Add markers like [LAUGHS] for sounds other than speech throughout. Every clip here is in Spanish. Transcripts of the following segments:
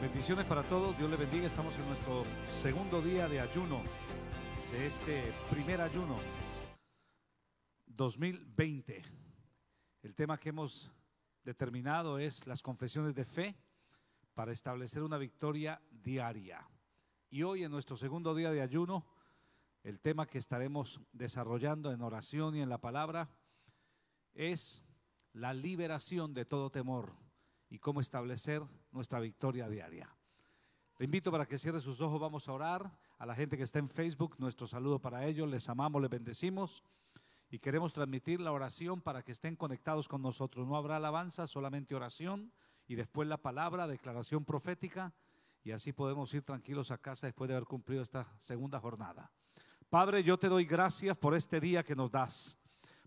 Bendiciones para todos, Dios le bendiga. Estamos en nuestro segundo día de ayuno, de este primer ayuno 2020. El tema que hemos determinado es las confesiones de fe para establecer una victoria diaria. Y hoy en nuestro segundo día de ayuno, el tema que estaremos desarrollando en oración y en la palabra es la liberación de todo temor y cómo establecer nuestra victoria diaria. Le invito para que cierre sus ojos, vamos a orar. A la gente que está en Facebook, nuestro saludo para ellos, les amamos, les bendecimos y queremos transmitir la oración para que estén conectados con nosotros. No habrá alabanza, solamente oración y después la palabra, declaración profética y así podemos ir tranquilos a casa después de haber cumplido esta segunda jornada. Padre, yo te doy gracias por este día que nos das,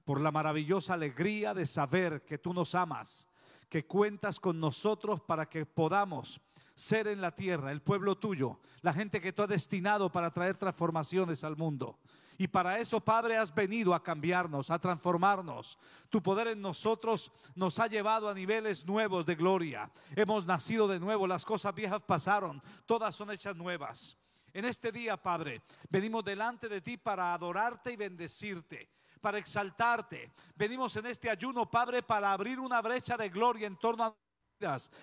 por la maravillosa alegría de saber que tú nos amas que cuentas con nosotros para que podamos ser en la tierra, el pueblo tuyo, la gente que tú has destinado para traer transformaciones al mundo. Y para eso, Padre, has venido a cambiarnos, a transformarnos. Tu poder en nosotros nos ha llevado a niveles nuevos de gloria. Hemos nacido de nuevo, las cosas viejas pasaron, todas son hechas nuevas. En este día, Padre, venimos delante de ti para adorarte y bendecirte para exaltarte. Venimos en este ayuno, Padre, para abrir una brecha de gloria en torno a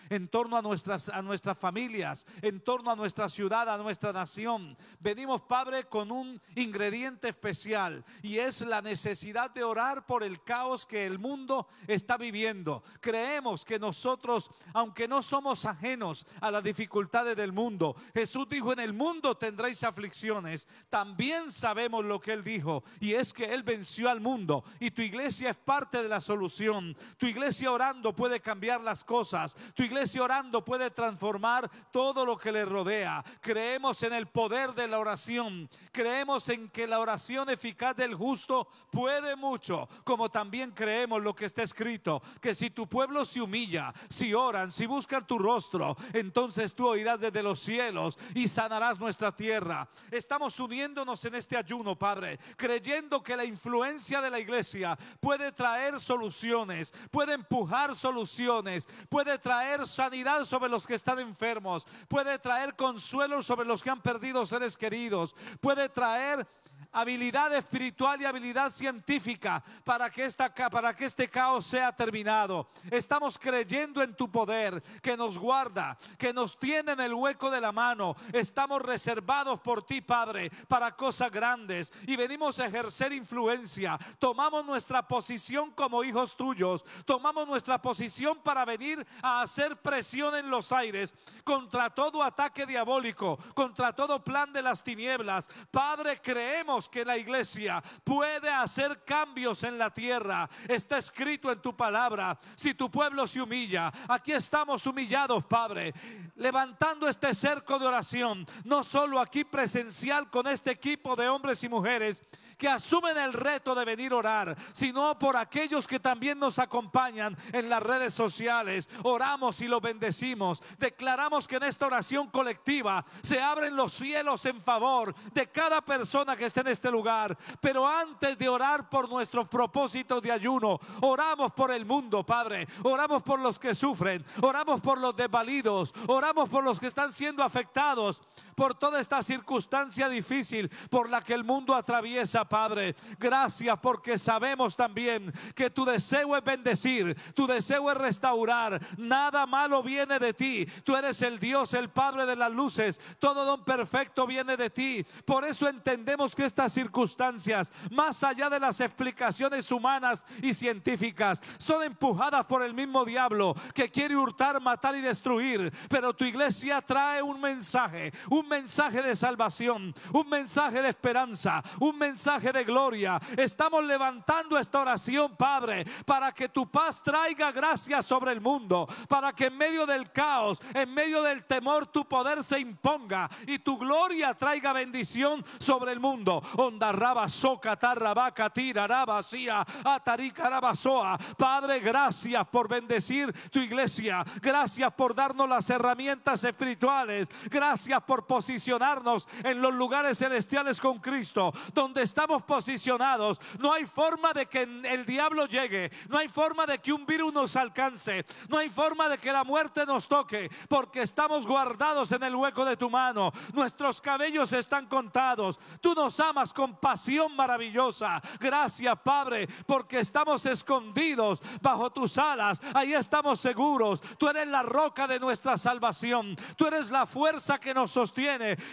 en torno a nuestras, a nuestras familias, en torno a nuestra ciudad, a nuestra nación. Venimos, Padre, con un ingrediente especial y es la necesidad de orar por el caos que el mundo está viviendo. Creemos que nosotros, aunque no somos ajenos a las dificultades del mundo, Jesús dijo, en el mundo tendréis aflicciones. También sabemos lo que Él dijo y es que Él venció al mundo y tu iglesia es parte de la solución. Tu iglesia orando puede cambiar las cosas. Tu iglesia orando puede transformar todo lo que le rodea. Creemos en el poder de la oración. Creemos en que la oración eficaz del justo puede mucho, como también creemos lo que está escrito, que si tu pueblo se humilla, si oran, si buscan tu rostro, entonces tú oirás desde los cielos y sanarás nuestra tierra. Estamos uniéndonos en este ayuno, Padre, creyendo que la influencia de la iglesia puede traer soluciones, puede empujar soluciones, puede traer sanidad sobre los que están enfermos, puede traer consuelo sobre los que han perdido seres queridos, puede traer habilidad espiritual y habilidad científica para que, esta, para que este caos sea terminado. Estamos creyendo en tu poder que nos guarda, que nos tiene en el hueco de la mano. Estamos reservados por ti, Padre, para cosas grandes y venimos a ejercer influencia. Tomamos nuestra posición como hijos tuyos. Tomamos nuestra posición para venir a hacer presión en los aires contra todo ataque diabólico, contra todo plan de las tinieblas. Padre, creemos que la iglesia puede hacer cambios en la tierra. Está escrito en tu palabra. Si tu pueblo se humilla, aquí estamos humillados, Padre, levantando este cerco de oración, no solo aquí presencial con este equipo de hombres y mujeres, que asumen el reto de venir a orar, sino por aquellos que también nos acompañan en las redes sociales. Oramos y lo bendecimos. Declaramos que en esta oración colectiva se abren los cielos en favor de cada persona que esté en este lugar. Pero antes de orar por nuestros propósitos de ayuno, oramos por el mundo, Padre. Oramos por los que sufren, oramos por los desvalidos, oramos por los que están siendo afectados por toda esta circunstancia difícil por la que el mundo atraviesa, Padre. Gracias porque sabemos también que tu deseo es bendecir, tu deseo es restaurar. Nada malo viene de ti. Tú eres el Dios, el Padre de las luces. Todo don perfecto viene de ti. Por eso entendemos que estas circunstancias, más allá de las explicaciones humanas y científicas, son empujadas por el mismo diablo que quiere hurtar, matar y destruir. Pero tu iglesia trae un mensaje, un mensaje de salvación, un mensaje de esperanza, un mensaje de gloria. Estamos levantando esta oración, Padre, para que tu paz traiga gracia sobre el mundo, para que en medio del caos, en medio del temor, tu poder se imponga y tu gloria traiga bendición sobre el mundo. Onda raba soca tarrabaca tira rabasía ataricarabasoa. Padre, gracias por bendecir tu iglesia. Gracias por darnos las herramientas espirituales. Gracias por posicionarnos en los lugares celestiales con Cristo, donde estamos posicionados. No hay forma de que el diablo llegue. No hay forma de que un virus nos alcance. No hay forma de que la muerte nos toque. Porque estamos guardados en el hueco de tu mano. Nuestros cabellos están contados. Tú nos amas con pasión maravillosa. Gracias, Padre, porque estamos escondidos bajo tus alas. Ahí estamos seguros. Tú eres la roca de nuestra salvación. Tú eres la fuerza que nos sostiene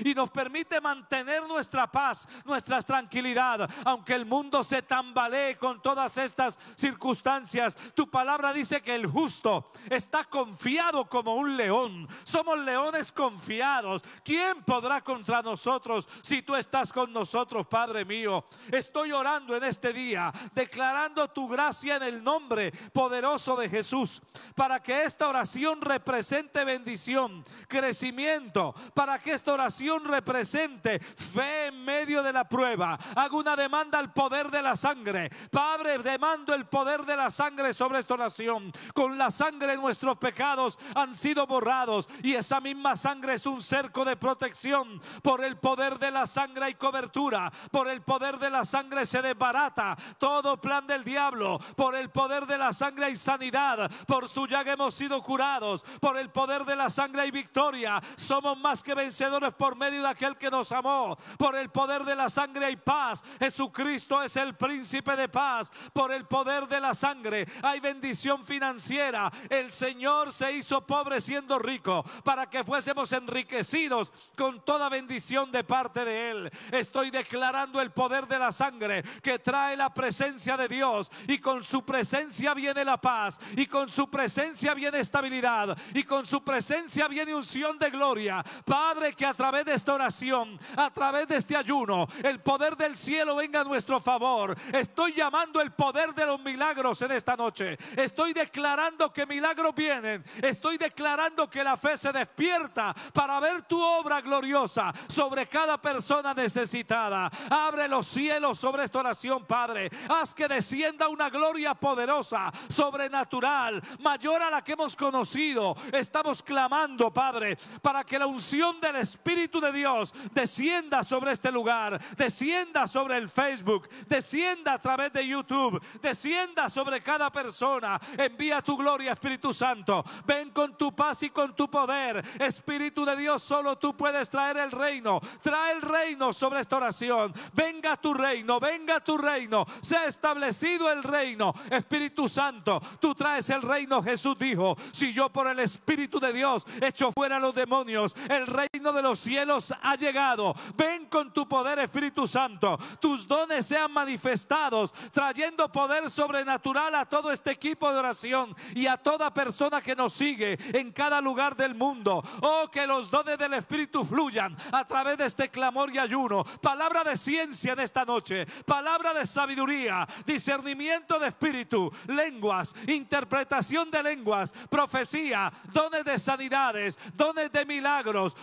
y nos permite mantener nuestra paz, nuestra tranquilidad, aunque el mundo se tambalee con todas estas circunstancias. Tu palabra dice que el justo está confiado como un león. Somos leones confiados. ¿Quién podrá contra nosotros si tú estás con nosotros, Padre mío? Estoy orando en este día, declarando tu gracia en el nombre poderoso de Jesús, para que esta oración represente bendición, crecimiento, para que esta oración represente fe en medio de la prueba. Hago una demanda al poder de la sangre. Padre, demando el poder de la sangre sobre esta oración. Con la sangre nuestros pecados han sido borrados y esa misma sangre es un cerco de protección. Por el poder de la sangre hay cobertura. Por el poder de la sangre se desbarata todo plan del diablo. Por el poder de la sangre hay sanidad. Por su llaga hemos sido curados. Por el poder de la sangre hay victoria. Somos más que vencedores por medio de aquel que nos amó. Por el poder de la sangre hay paz. Jesucristo es el príncipe de paz. Por el poder de la sangre hay bendición financiera. El Señor se hizo pobre siendo rico para que fuésemos enriquecidos con toda bendición de parte de Él. Estoy declarando el poder de la sangre que trae la presencia de Dios y con su presencia viene la paz y con su presencia viene estabilidad y con su presencia viene unción de gloria. Padre, que a través de esta oración, a través de este ayuno, el poder del cielo venga a nuestro favor. Estoy llamando el poder de los milagros en esta noche. Estoy declarando que milagros vienen. Estoy declarando que la fe se despierta para ver tu obra gloriosa sobre cada persona necesitada. Abre los cielos sobre esta oración, Padre. Haz que descienda una gloria poderosa, sobrenatural, mayor a la que hemos conocido. Estamos clamando, Padre, para que la unción del Espíritu de Dios descienda sobre este lugar, descienda sobre el Facebook, descienda a través de YouTube, descienda sobre cada persona. Envía tu gloria, Espíritu Santo. Ven con tu paz y con tu poder. Espíritu de Dios, solo tú puedes traer el reino. Trae el reino sobre esta oración. Venga tu reino, venga tu reino. Se ha establecido el reino. Espíritu Santo, tú traes el reino. Jesús dijo, si yo por el Espíritu de Dios echo fuera a los demonios, el reino de los cielos ha llegado. Ven con tu poder, Espíritu Santo. Tus dones sean manifestados, trayendo poder sobrenatural a todo este equipo de oración y a toda persona que nos sigue en cada lugar del mundo. Oh, que los dones del Espíritu fluyan a través de este clamor y ayuno. Palabra de ciencia en esta noche, palabra de sabiduría, discernimiento de espíritu, lenguas, interpretación de lenguas, profecía, dones de sanidades, dones de milagros.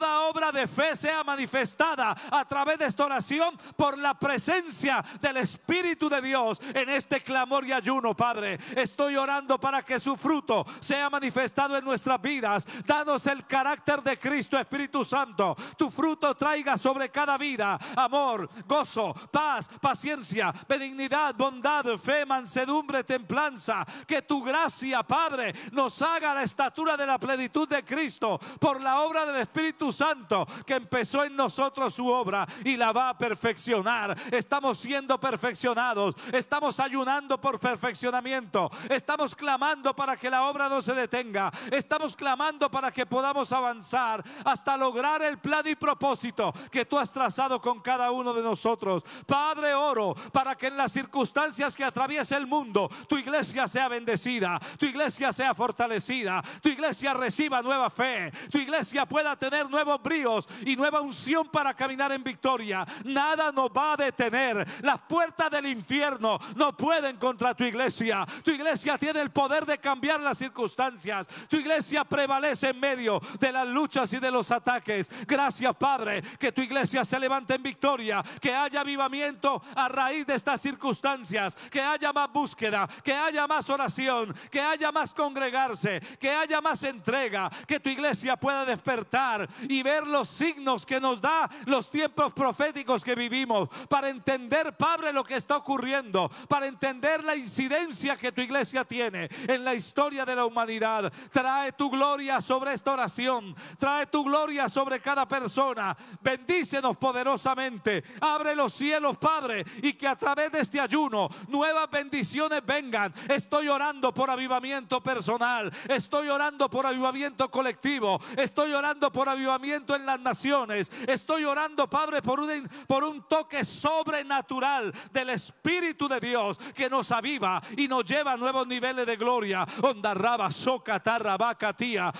Toda obra de fe sea manifestada a través de esta oración por la presencia del Espíritu de Dios en este clamor y ayuno, Padre. Estoy orando para que su fruto sea manifestado en nuestras vidas. Danos el carácter de Cristo, Espíritu Santo. Tu fruto traiga sobre cada vida amor, gozo, paz, paciencia, benignidad, bondad, fe, mansedumbre, templanza. Que tu gracia, Padre, nos haga la estatura de la plenitud de Cristo por la obra del Espíritu Santo que empezó en nosotros su obra y la va a perfeccionar. Estamos siendo perfeccionados. Estamos ayunando por perfeccionamiento. Estamos clamando para que la obra no se detenga. Estamos clamando para que podamos avanzar hasta lograr el plan y propósito que tú has trazado con cada uno de nosotros. Padre, oro para que en las circunstancias que atraviesa el mundo, tu iglesia sea bendecida, tu iglesia sea fortalecida, tu iglesia reciba nueva fe, tu iglesia pueda tener nuevos bríos y nueva unción para caminar en victoria. Nada nos va a detener. Las puertas del infierno no pueden contra tu iglesia. Tu iglesia tiene el poder de cambiar las circunstancias. Tu iglesia prevalece en medio de las luchas y de los ataques. Gracias, Padre, que tu iglesia se levante en victoria, que haya avivamiento a raíz de estas circunstancias, que haya más búsqueda, que haya más oración, que haya más congregarse, que haya más entrega, que tu iglesia pueda despertar y ver los signos que nos da los tiempos proféticos que vivimos para entender, Padre, lo que está ocurriendo, para entender la incidencia que tu iglesia tiene en la historia de la humanidad. Trae tu gloria sobre esta oración, trae tu gloria sobre cada persona. Bendícenos poderosamente. Abre los cielos, Padre, y que a través de este ayuno nuevas bendiciones vengan. Estoy orando por avivamiento personal, estoy orando por avivamiento colectivo, estoy orando por avivamiento en las naciones, estoy orando, Padre, por un, por un toque sobrenatural del Espíritu de Dios que nos aviva y nos lleva a nuevos niveles de gloria. Onda raba, soca, tía,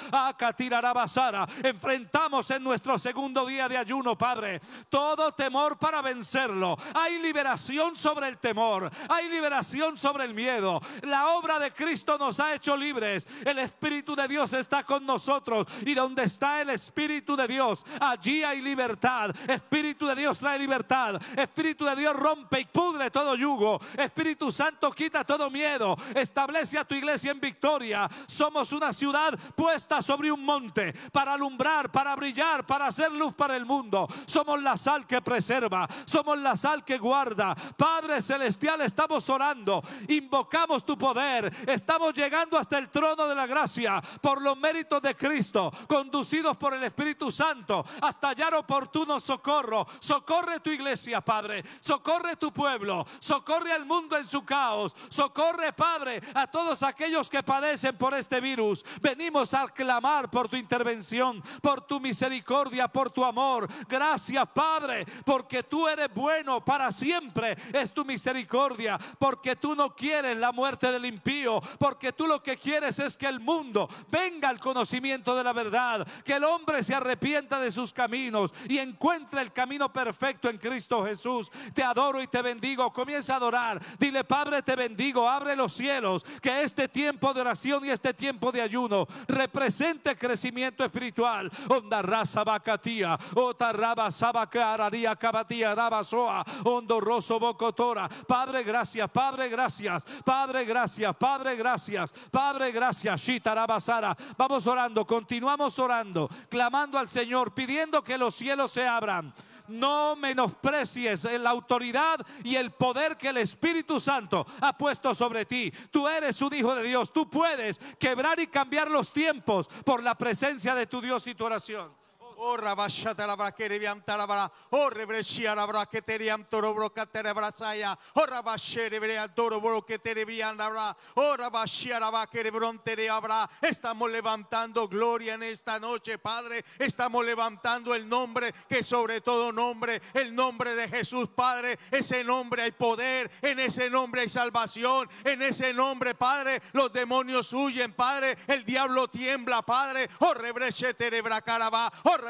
Enfrentamos en nuestro segundo día de ayuno, Padre, todo temor para vencerlo. Hay liberación sobre el temor, hay liberación sobre el miedo. La obra de Cristo nos ha hecho libres. El Espíritu de Dios está con nosotros y donde está el Espíritu de Dios, allí hay libertad. Espíritu de Dios trae libertad. Espíritu de Dios rompe y pudre todo yugo. Espíritu Santo quita todo miedo. Establece a tu iglesia en victoria. Somos una ciudad puesta sobre un monte para alumbrar, para brillar, para hacer luz para el mundo. Somos la sal que preserva. Somos la sal que guarda. Padre Celestial, estamos orando. Invocamos tu poder. Estamos llegando hasta el trono de la gracia por los méritos de Cristo, conducidos por el Espíritu Santo, hasta hallar oportuno socorro. Socorre tu iglesia, Padre. Socorre tu pueblo. Socorre al mundo en su caos. Socorre, Padre, a todos aquellos que padecen por este virus. Venimos a clamar por tu intervención, por tu misericordia, por tu amor. Gracias, Padre, porque tú eres bueno para siempre. Es tu misericordia, porque tú no quieres la muerte del impío, porque tú lo que quieres es que el mundo venga al conocimiento de la verdad, que el hombre se arrepienta de sus caminos y encuentre el camino perfecto en Cristo Jesús. Te adoro y te bendigo. Comienza a adorar. Dile, Padre, te bendigo. Abre los cielos. Que este tiempo de oración y este tiempo de ayuno represente crecimiento espiritual. Onda raza bacatía. Ota raba sabacararía cabatía rabasoa. Ondo roso bocotora. Padre, gracias. Padre, gracias. Padre, gracias. Padre, gracias. Padre, gracias. Shitarabasara. Vamos orando. Continuamos orando. Clamando al Señor. Pidiendo que los cielos se abran no menosprecies la autoridad y el poder que el Espíritu Santo ha puesto sobre ti. Tú eres un hijo de Dios. Tú puedes quebrar y cambiar los tiempos por la presencia de tu Dios y tu oración. Oh, rabashata la braquere viam talabara. Oh, rebrecia la braqueteriam toro brocatere brasaya. Oh, rabashere brea toro broquetere viam labra. Oh, rabashia la vaquere brontere abra. Estamos levantando gloria en esta noche, Padre. Estamos levantando el nombre que sobre todo nombre, el nombre de Jesús, Padre. Ese nombre hay poder, en ese nombre hay salvación, en ese nombre, Padre, los demonios huyen, Padre. El diablo tiembla, Padre. Oh, rebrechetere bracaraba. Oh,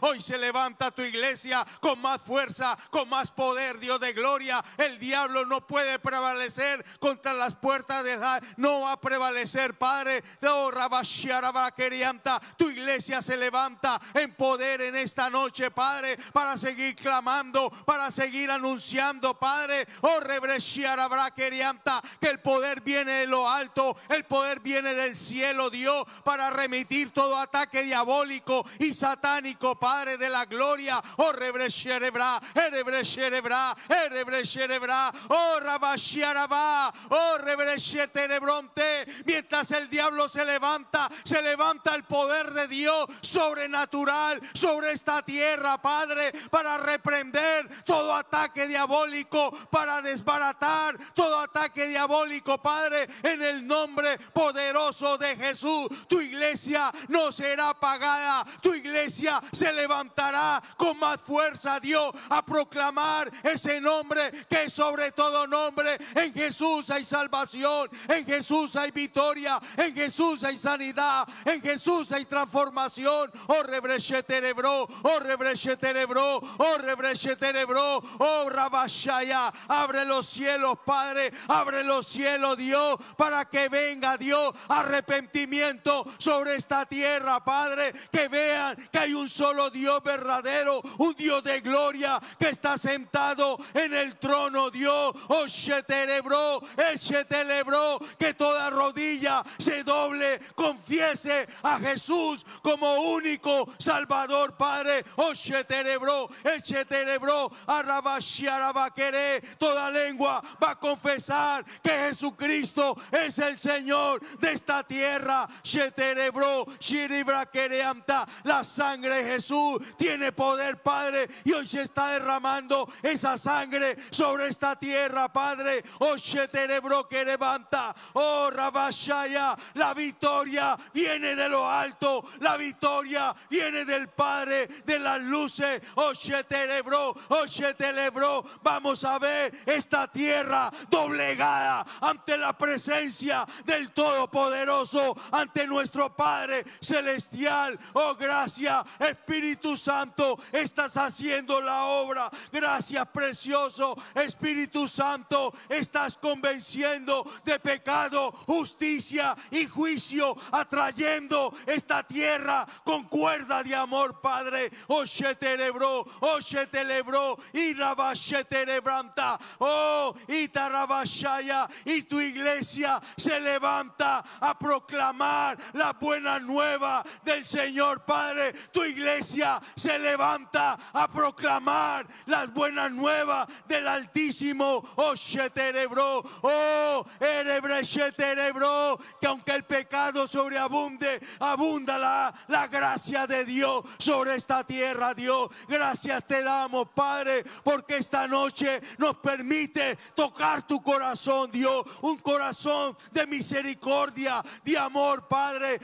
Hoy se levanta tu iglesia con más fuerza, con más poder, Dios de gloria. El diablo no puede prevalecer contra las puertas de la. No va a prevalecer, Padre. Oh, tu iglesia se levanta en poder en esta noche, Padre, para seguir clamando, para seguir anunciando, Padre. Oh, que el poder viene de lo alto, el poder viene del cielo, Dios, para todo ataque diabólico y satánico, Padre de la gloria. Oh, erebrecherebra, erebrecherebra, oh, rabashiaraba, oh, rebrecheterebronte. Mientras el diablo se levanta, se levanta el poder de Dios sobrenatural sobre esta tierra, Padre, para reprender todo ataque diabólico, para desbaratar todo ataque diabólico, Padre, en el nombre poderoso de Jesús. Tu iglesia no será apagada. Tu iglesia se levantará con más fuerza, Dios, a proclamar ese nombre que sobre todo nombre. En Jesús hay salvación, en Jesús hay victoria, en Jesús hay sanidad, en Jesús hay transformación. Oh, rebreche cerebro, oh, rebreche cerebro, oh, rebreche cerebro, oh, rabashaya. Abre los cielos, Padre, abre los cielos, Dios, para que venga, Dios, arrepentimiento sobre esta tierra, Padre, que vean que hay un solo Dios verdadero, un Dios de gloria que está sentado en el trono, Dios. Oh, se celebró, se celebró que toda rodilla se doble, confiese a Jesús como único Salvador, Padre. Oh, se celebró, se celebró, querer toda lengua va a confesar que Jesucristo es el Señor de esta tierra. Se celebró, la sangre de Jesús tiene poder, Padre, y hoy se está derramando esa sangre sobre esta tierra, Padre. Cerebro que levanta, oh, Rabashaya, la victoria viene de lo alto, la victoria viene del Padre de las luces. Cerebro, oh, cerebro, vamos a ver esta tierra doblegada ante la presencia del Todopoderoso, ante nuestro Padre celestial. Oh, gracias, Espíritu Santo, estás haciendo la obra. Gracias, precioso Espíritu Santo, estás convenciendo de pecado, justicia y juicio, atrayendo esta tierra con cuerda de amor, Padre. Oh, se celebró, oh, se celebró, y la levanta, oh, y tarabashaya, y tu iglesia se levanta a proclamar la buena nueva del Señor, Padre. Tu iglesia se levanta a proclamar las buenas nuevas del Altísimo. Oh, cerebro, oh, erebre cerebro, que aunque el pecado sobreabunde, abunda la, la gracia de Dios sobre esta tierra, Dios. Gracias te damos, Padre, porque esta noche nos permite tocar tu corazón, Dios, un corazón de misericordia, de amor, Padre.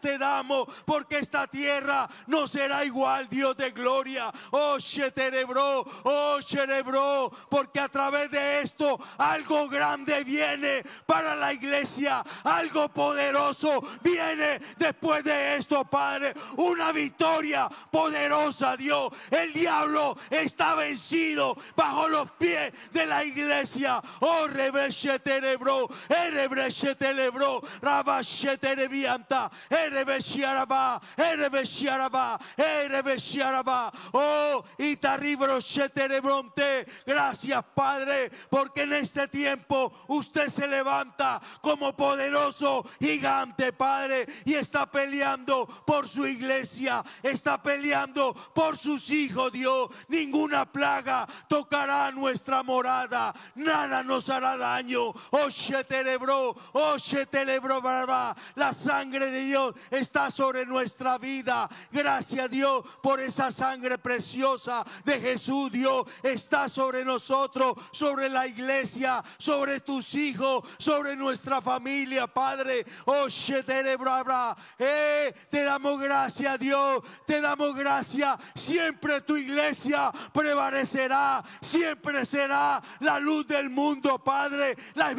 Te damos porque esta tierra no será igual, Dios de gloria. Oh, cerebro, oh, cerebro, porque a través de esto algo grande viene para la iglesia, algo poderoso viene después de esto, Padre. Una victoria poderosa, Dios. El diablo está vencido bajo los pies de la iglesia. Oh, rebeshe terebro, erebreshe telebro, rabashe terebianta, erebeshe araba, erebeshe araba, erebeshe araba. Oh. Gracias, Padre, porque en este tiempo usted se levanta como poderoso gigante, Padre, y está peleando por su iglesia, está peleando por sus hijos, Dios. Ninguna plaga tocará nuestra morada, nada nos hará daño. Oh, se celebró, oh, se celebró. La sangre de Dios está sobre nuestra vida. Gracias, Dios, por esa sangre preciosa de Jesús, Dios, está sobre nosotros, sobre la iglesia, sobre tus hijos, sobre nuestra familia, Padre. Oh, eh, te damos gracias, Dios, te damos gracias. Siempre tu iglesia prevalecerá, siempre será la luz del mundo, Padre. La,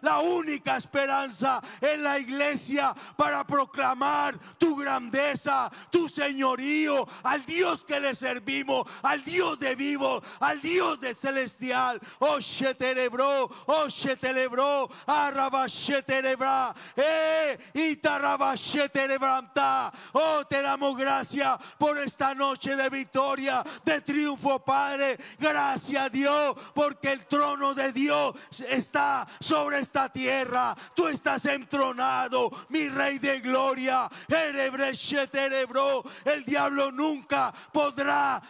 la única esperanza en la iglesia para proclamar tu grandeza, tu señorío, al Dios que le servimos, al Dios de vivo, al Dios de celestial. Oh, se celebró, oh, se celebró, arraba se celebra, eh, y tarraba se levanta. Oh, te damos gracias por esta noche de victoria, de triunfo, Padre. Gracias, Dios, porque el trono de Dios está sobre esta tierra. Tú estás entronado, mi Rey de gloria. El diablo nunca podrá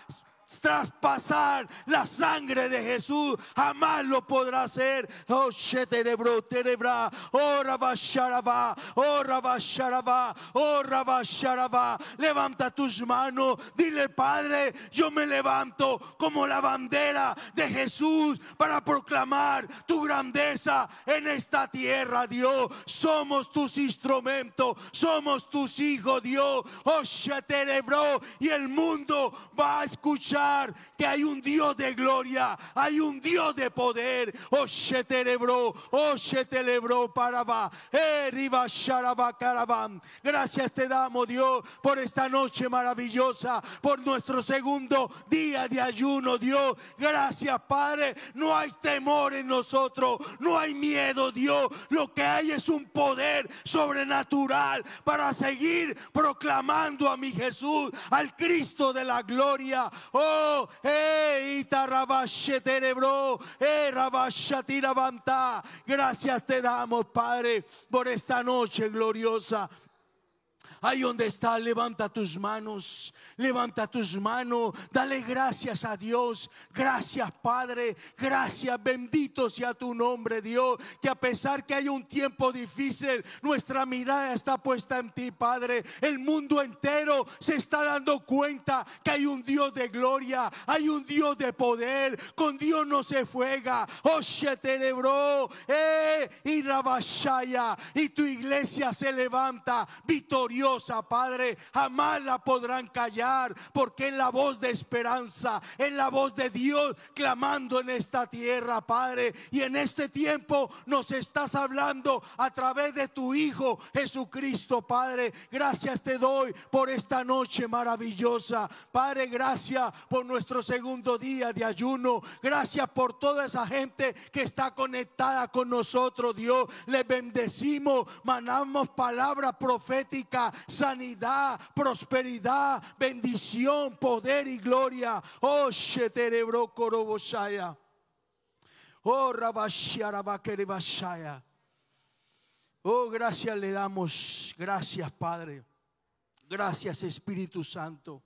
traspasar la sangre de Jesús, jamás lo podrá hacer. Oh, cerebro, terebra, oh, oh, oh. Levanta tus manos, dile, Padre, yo me levanto como la bandera de Jesús para proclamar tu grandeza en esta tierra, Dios. Somos tus instrumentos, somos tus hijos, Dios. Oh, cerebro, y el mundo va a escuchar que hay un Dios de gloria, hay un Dios de poder. Oh, se celebró, oh, se celebró para va. Eh, Gracias te damos, Dios, por esta noche maravillosa, por nuestro segundo día de ayuno, Dios. Gracias, Padre. No hay temor en nosotros, no hay miedo, Dios. Lo que hay es un poder sobrenatural para seguir proclamando a mi Jesús, al Cristo de la gloria. Oh, Gracias te damos, Padre, por esta noche gloriosa. Ahí donde está, levanta tus manos, levanta tus manos, dale gracias a Dios. Gracias, Padre. Gracias, bendito sea tu nombre, Dios. Que a pesar que hay un tiempo difícil, nuestra mirada está puesta en ti, Padre. El mundo entero se está dando cuenta que hay un Dios de gloria, hay un Dios de poder. Con Dios no se fuega. Oye, terebro, eh, y Rabashaya, y tu iglesia se levanta victoriosa Padre, jamás la podrán callar, porque es la voz de esperanza, es la voz de Dios clamando en esta tierra, Padre. Y en este tiempo nos estás hablando a través de tu Hijo Jesucristo, Padre. Gracias te doy por esta noche maravillosa. Padre, gracias por nuestro segundo día de ayuno. Gracias por toda esa gente que está conectada con nosotros, Dios. Le bendecimos, mandamos palabra profética sanidad, prosperidad, bendición, poder y gloria. Oh, Sheterebro Koroboshaya. Oh, Rabashiarabakerebashaya. Oh, gracias le damos. Gracias, Padre. Gracias, Espíritu Santo.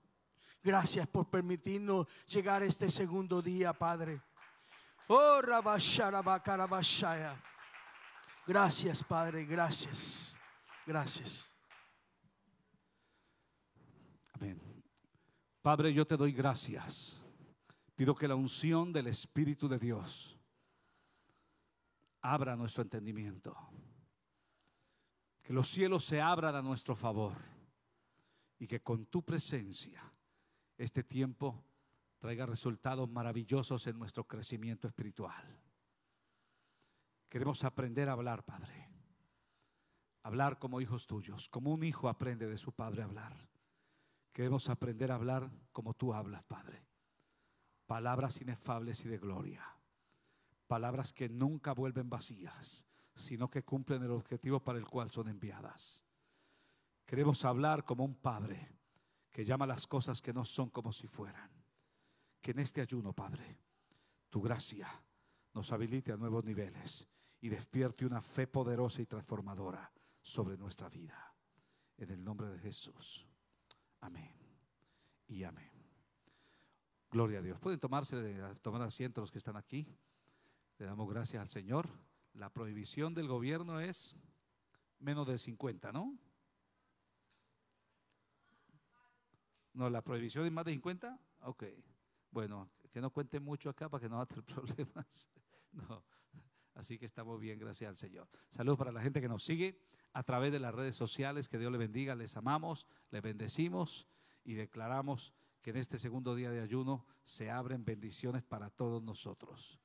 Gracias por permitirnos llegar este segundo día, Padre. Oh, Rabasharabakarabashaya. Gracias, Padre. Gracias. Gracias. Padre, yo te doy gracias. Pido que la unción del Espíritu de Dios abra nuestro entendimiento. Que los cielos se abran a nuestro favor. Y que con tu presencia este tiempo traiga resultados maravillosos en nuestro crecimiento espiritual. Queremos aprender a hablar, Padre. Hablar como hijos tuyos, como un hijo aprende de su padre a hablar. Queremos aprender a hablar como tú hablas, Padre. Palabras inefables y de gloria. Palabras que nunca vuelven vacías, sino que cumplen el objetivo para el cual son enviadas. Queremos hablar como un Padre que llama las cosas que no son como si fueran. Que en este ayuno, Padre, tu gracia nos habilite a nuevos niveles y despierte una fe poderosa y transformadora sobre nuestra vida. En el nombre de Jesús. Amén. Y amén. Gloria a Dios. Pueden tomarse, tomar asiento los que están aquí. Le damos gracias al Señor. La prohibición del gobierno es menos de 50, ¿no? No, la prohibición es más de 50. Ok. Bueno, que no cuente mucho acá para que no haya [LAUGHS] problemas. No. Así que estamos bien, gracias al Señor. Saludos para la gente que nos sigue a través de las redes sociales. Que Dios le bendiga. Les amamos, les bendecimos y declaramos que en este segundo día de ayuno se abren bendiciones para todos nosotros.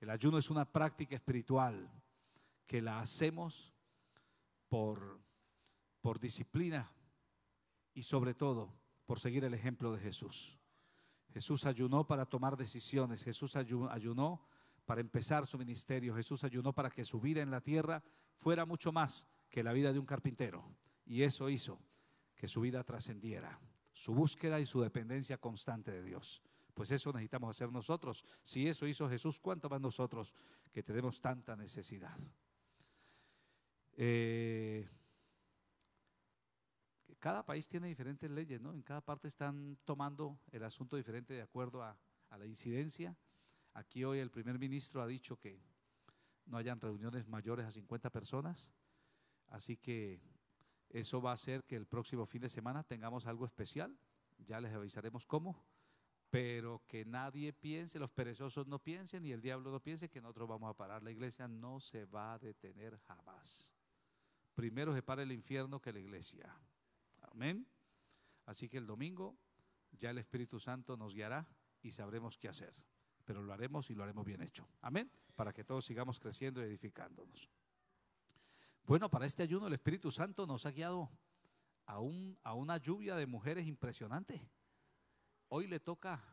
El ayuno es una práctica espiritual que la hacemos por, por disciplina y sobre todo por seguir el ejemplo de Jesús. Jesús ayunó para tomar decisiones, Jesús ayunó para empezar su ministerio, Jesús ayunó para que su vida en la tierra fuera mucho más que la vida de un carpintero. Y eso hizo que su vida trascendiera, su búsqueda y su dependencia constante de Dios. Pues eso necesitamos hacer nosotros. Si eso hizo Jesús, ¿cuánto más nosotros que tenemos tanta necesidad? Eh, cada país tiene diferentes leyes, ¿no? En cada parte están tomando el asunto diferente de acuerdo a, a la incidencia. Aquí hoy el primer ministro ha dicho que no hayan reuniones mayores a 50 personas. Así que eso va a hacer que el próximo fin de semana tengamos algo especial. Ya les avisaremos cómo. Pero que nadie piense, los perezosos no piensen y el diablo no piense que nosotros vamos a parar. La iglesia no se va a detener jamás. Primero se para el infierno que la iglesia. Amén. Así que el domingo ya el Espíritu Santo nos guiará y sabremos qué hacer. Pero lo haremos y lo haremos bien hecho. Amén. Para que todos sigamos creciendo y edificándonos. Bueno, para este ayuno el Espíritu Santo nos ha guiado a, un, a una lluvia de mujeres impresionante. Hoy le toca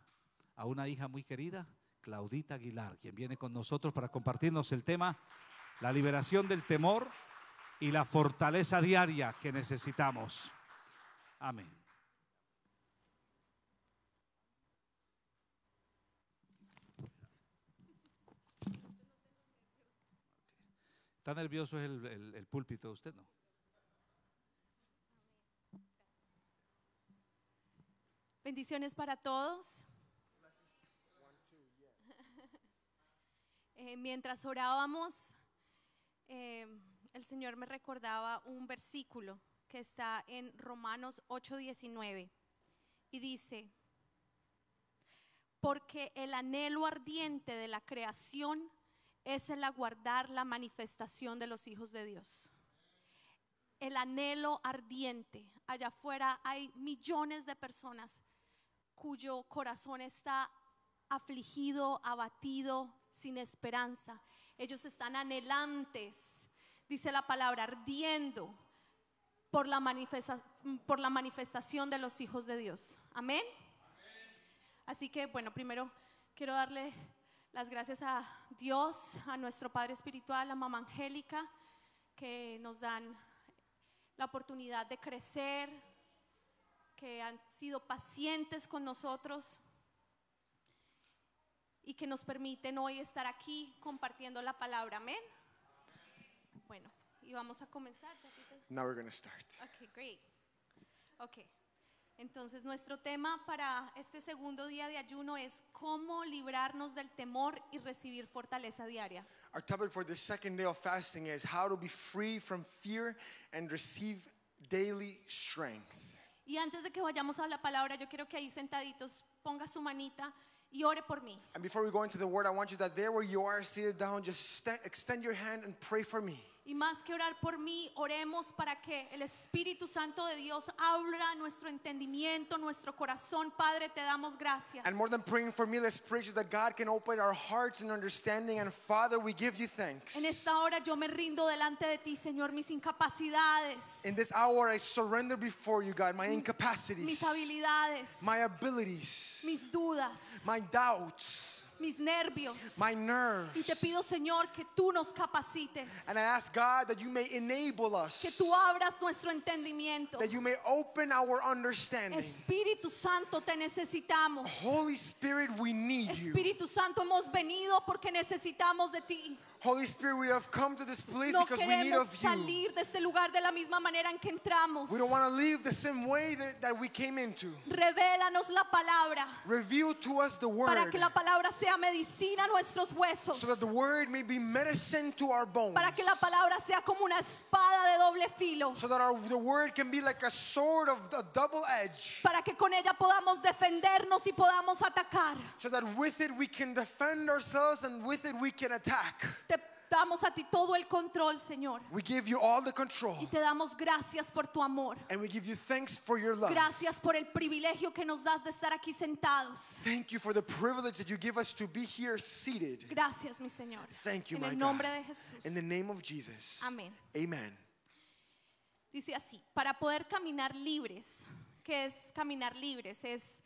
a una hija muy querida, Claudita Aguilar, quien viene con nosotros para compartirnos el tema, la liberación del temor y la fortaleza diaria que necesitamos. Amén. Está nervioso es el, el, el púlpito, usted no. Bendiciones para todos. Eh, mientras orábamos, eh, el Señor me recordaba un versículo que está en Romanos 8:19 y dice, porque el anhelo ardiente de la creación es el aguardar la manifestación de los hijos de Dios. El anhelo ardiente. Allá afuera hay millones de personas cuyo corazón está afligido, abatido, sin esperanza. Ellos están anhelantes, dice la palabra, ardiendo por la, por la manifestación de los hijos de Dios. Amén. Así que, bueno, primero quiero darle las gracias a Dios, a nuestro Padre Espiritual, a Mamá Angélica, que nos dan la oportunidad de crecer, que han sido pacientes con nosotros y que nos permiten hoy estar aquí compartiendo la palabra. Amén. Bueno, y vamos a comenzar. Now we're going to start. Ok, great. Ok. Entonces, nuestro tema para este segundo día de ayuno es cómo librarnos del temor y recibir fortaleza diaria. Our topic for the second day of fasting is how to be free from fear and receive daily strength. Y antes de que vayamos a la palabra, yo quiero que ahí sentaditos ponga su manita y ore por mí. And before we go into the word, I want you that there where you are seated down, just extend your hand and pray for me. Y más que orar por mí, oremos para que el Espíritu Santo de Dios abra nuestro entendimiento, nuestro corazón. Padre, te damos gracias. And more than praying for me, let's pray that God can open our hearts and understanding. And Father, we give you thanks. En esta hora yo me rindo delante de ti, Señor, mis incapacidades, In this hour, I surrender before you, God, my mis incapacities, habilidades, my abilities, mis dudas, my doubts, mis nervios. my Y nerves. te pido, Señor, que tú nos capacites, And I ask God that you may enable us. que tú abras nuestro entendimiento. that you may open our understanding. Espíritu Santo, te necesitamos. Holy Spirit, we need you. Espíritu Santo, hemos venido porque necesitamos de ti. Holy Spirit, we have come to this place No because we need of you. salir de este lugar de la misma manera en que entramos. We don't want to leave the same way that, that we came into. Revélanos la palabra Reveal to us the para word que la palabra sea medicina a nuestros huesos. so that the word may be medicine to our bones. Para que la palabra sea como una espada de doble filo. So that our, the word can be like a sword of a double edge. Para que con ella podamos defendernos y podamos atacar. So that with it we can defend ourselves and with it we can attack. Damos a ti todo el control, Señor. We give you all the control. Y te damos gracias por tu amor. And we give you thanks for your love. Gracias por el privilegio que nos das de estar aquí sentados. Thank you for the privilege that you give us to be here seated. Gracias, mi Señor. Thank you, En my el nombre God. de Jesús. In the name of Jesus. Amén. Amen. Dice así, para poder caminar libres, ¿qué es caminar libres? Es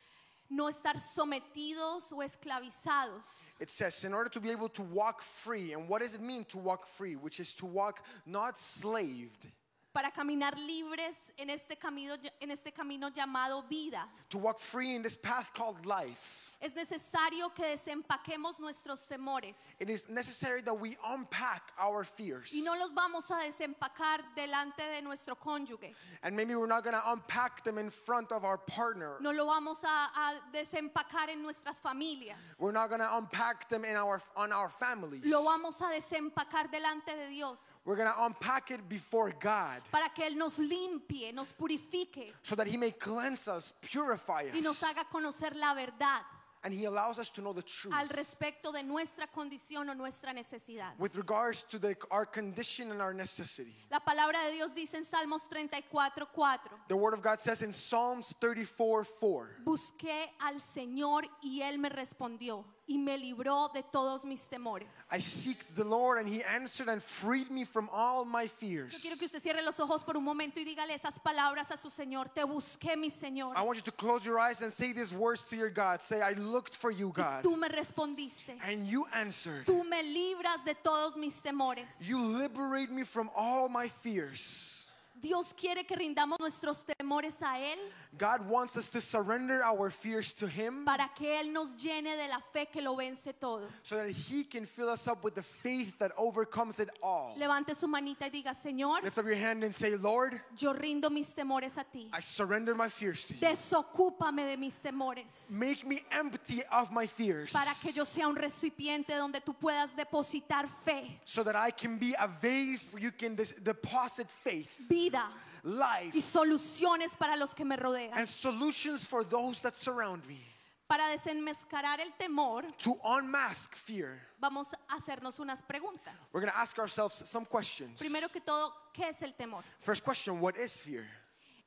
no estar sometidos o esclavizados, It says, in order to be able to walk free, and what does it mean to walk free? Which is to walk not slaved, para caminar libres en este camino, en este camino llamado vida. to walk free in this path called life. Es necesario que desempaquemos nuestros temores It is necessary that we unpack our fears. y no los vamos a desempacar delante de nuestro cónyuge. And maybe we're not going to unpack them in front of our partner. No lo vamos a, a desempacar en nuestras familias. We're not going to unpack them in our on our families. Lo vamos a desempacar delante de Dios We're going to unpack it before God para que Él nos limpie, nos purifique so that he may cleanse us, purify y nos us, haga conocer la verdad. And He allows us to know the truth al respecto de nuestra condición o nuestra necesidad. with regards to the, our condition and our necessity. La palabra de Dios dice en Salmos 34, 4. The Word of God says in Psalms 34:4. Busqué al Señor y Él me respondió y me libró de todos mis temores. I seek the Lord, and He answered and freed me from all my Yo fears. quiero que usted cierre los ojos por un momento y dígale esas palabras a su Señor. Te busqué, mi Señor. I want you to close your eyes and say these words to your God. Say, I looked for you, God, Tú me respondiste. and you answered. Tú me libras de todos mis temores. You liberate me from all my fears. Dios quiere que rindamos nuestros temores a Él God wants us to surrender our fears to Him para que Él nos llene de la fe que lo vence todo. so that He can fill us up with the faith that overcomes it all. Levante su manita y diga, Señor, Lift up your hand and say, Lord, yo rindo mis temores a ti. I surrender my fears to you. Desocúpame de mis temores Make me empty of my fears para que yo sea un recipiente donde tú puedas depositar fe, so that I can be a vase where you can deposit faith, vida y life, soluciones para los que me rodean. and solutions for those that surround me. Para desenmascarar el temor, To unmask fear, vamos a hacernos unas preguntas. we're going to ask ourselves some questions. Primero que todo, ¿qué es el temor? First question What is fear?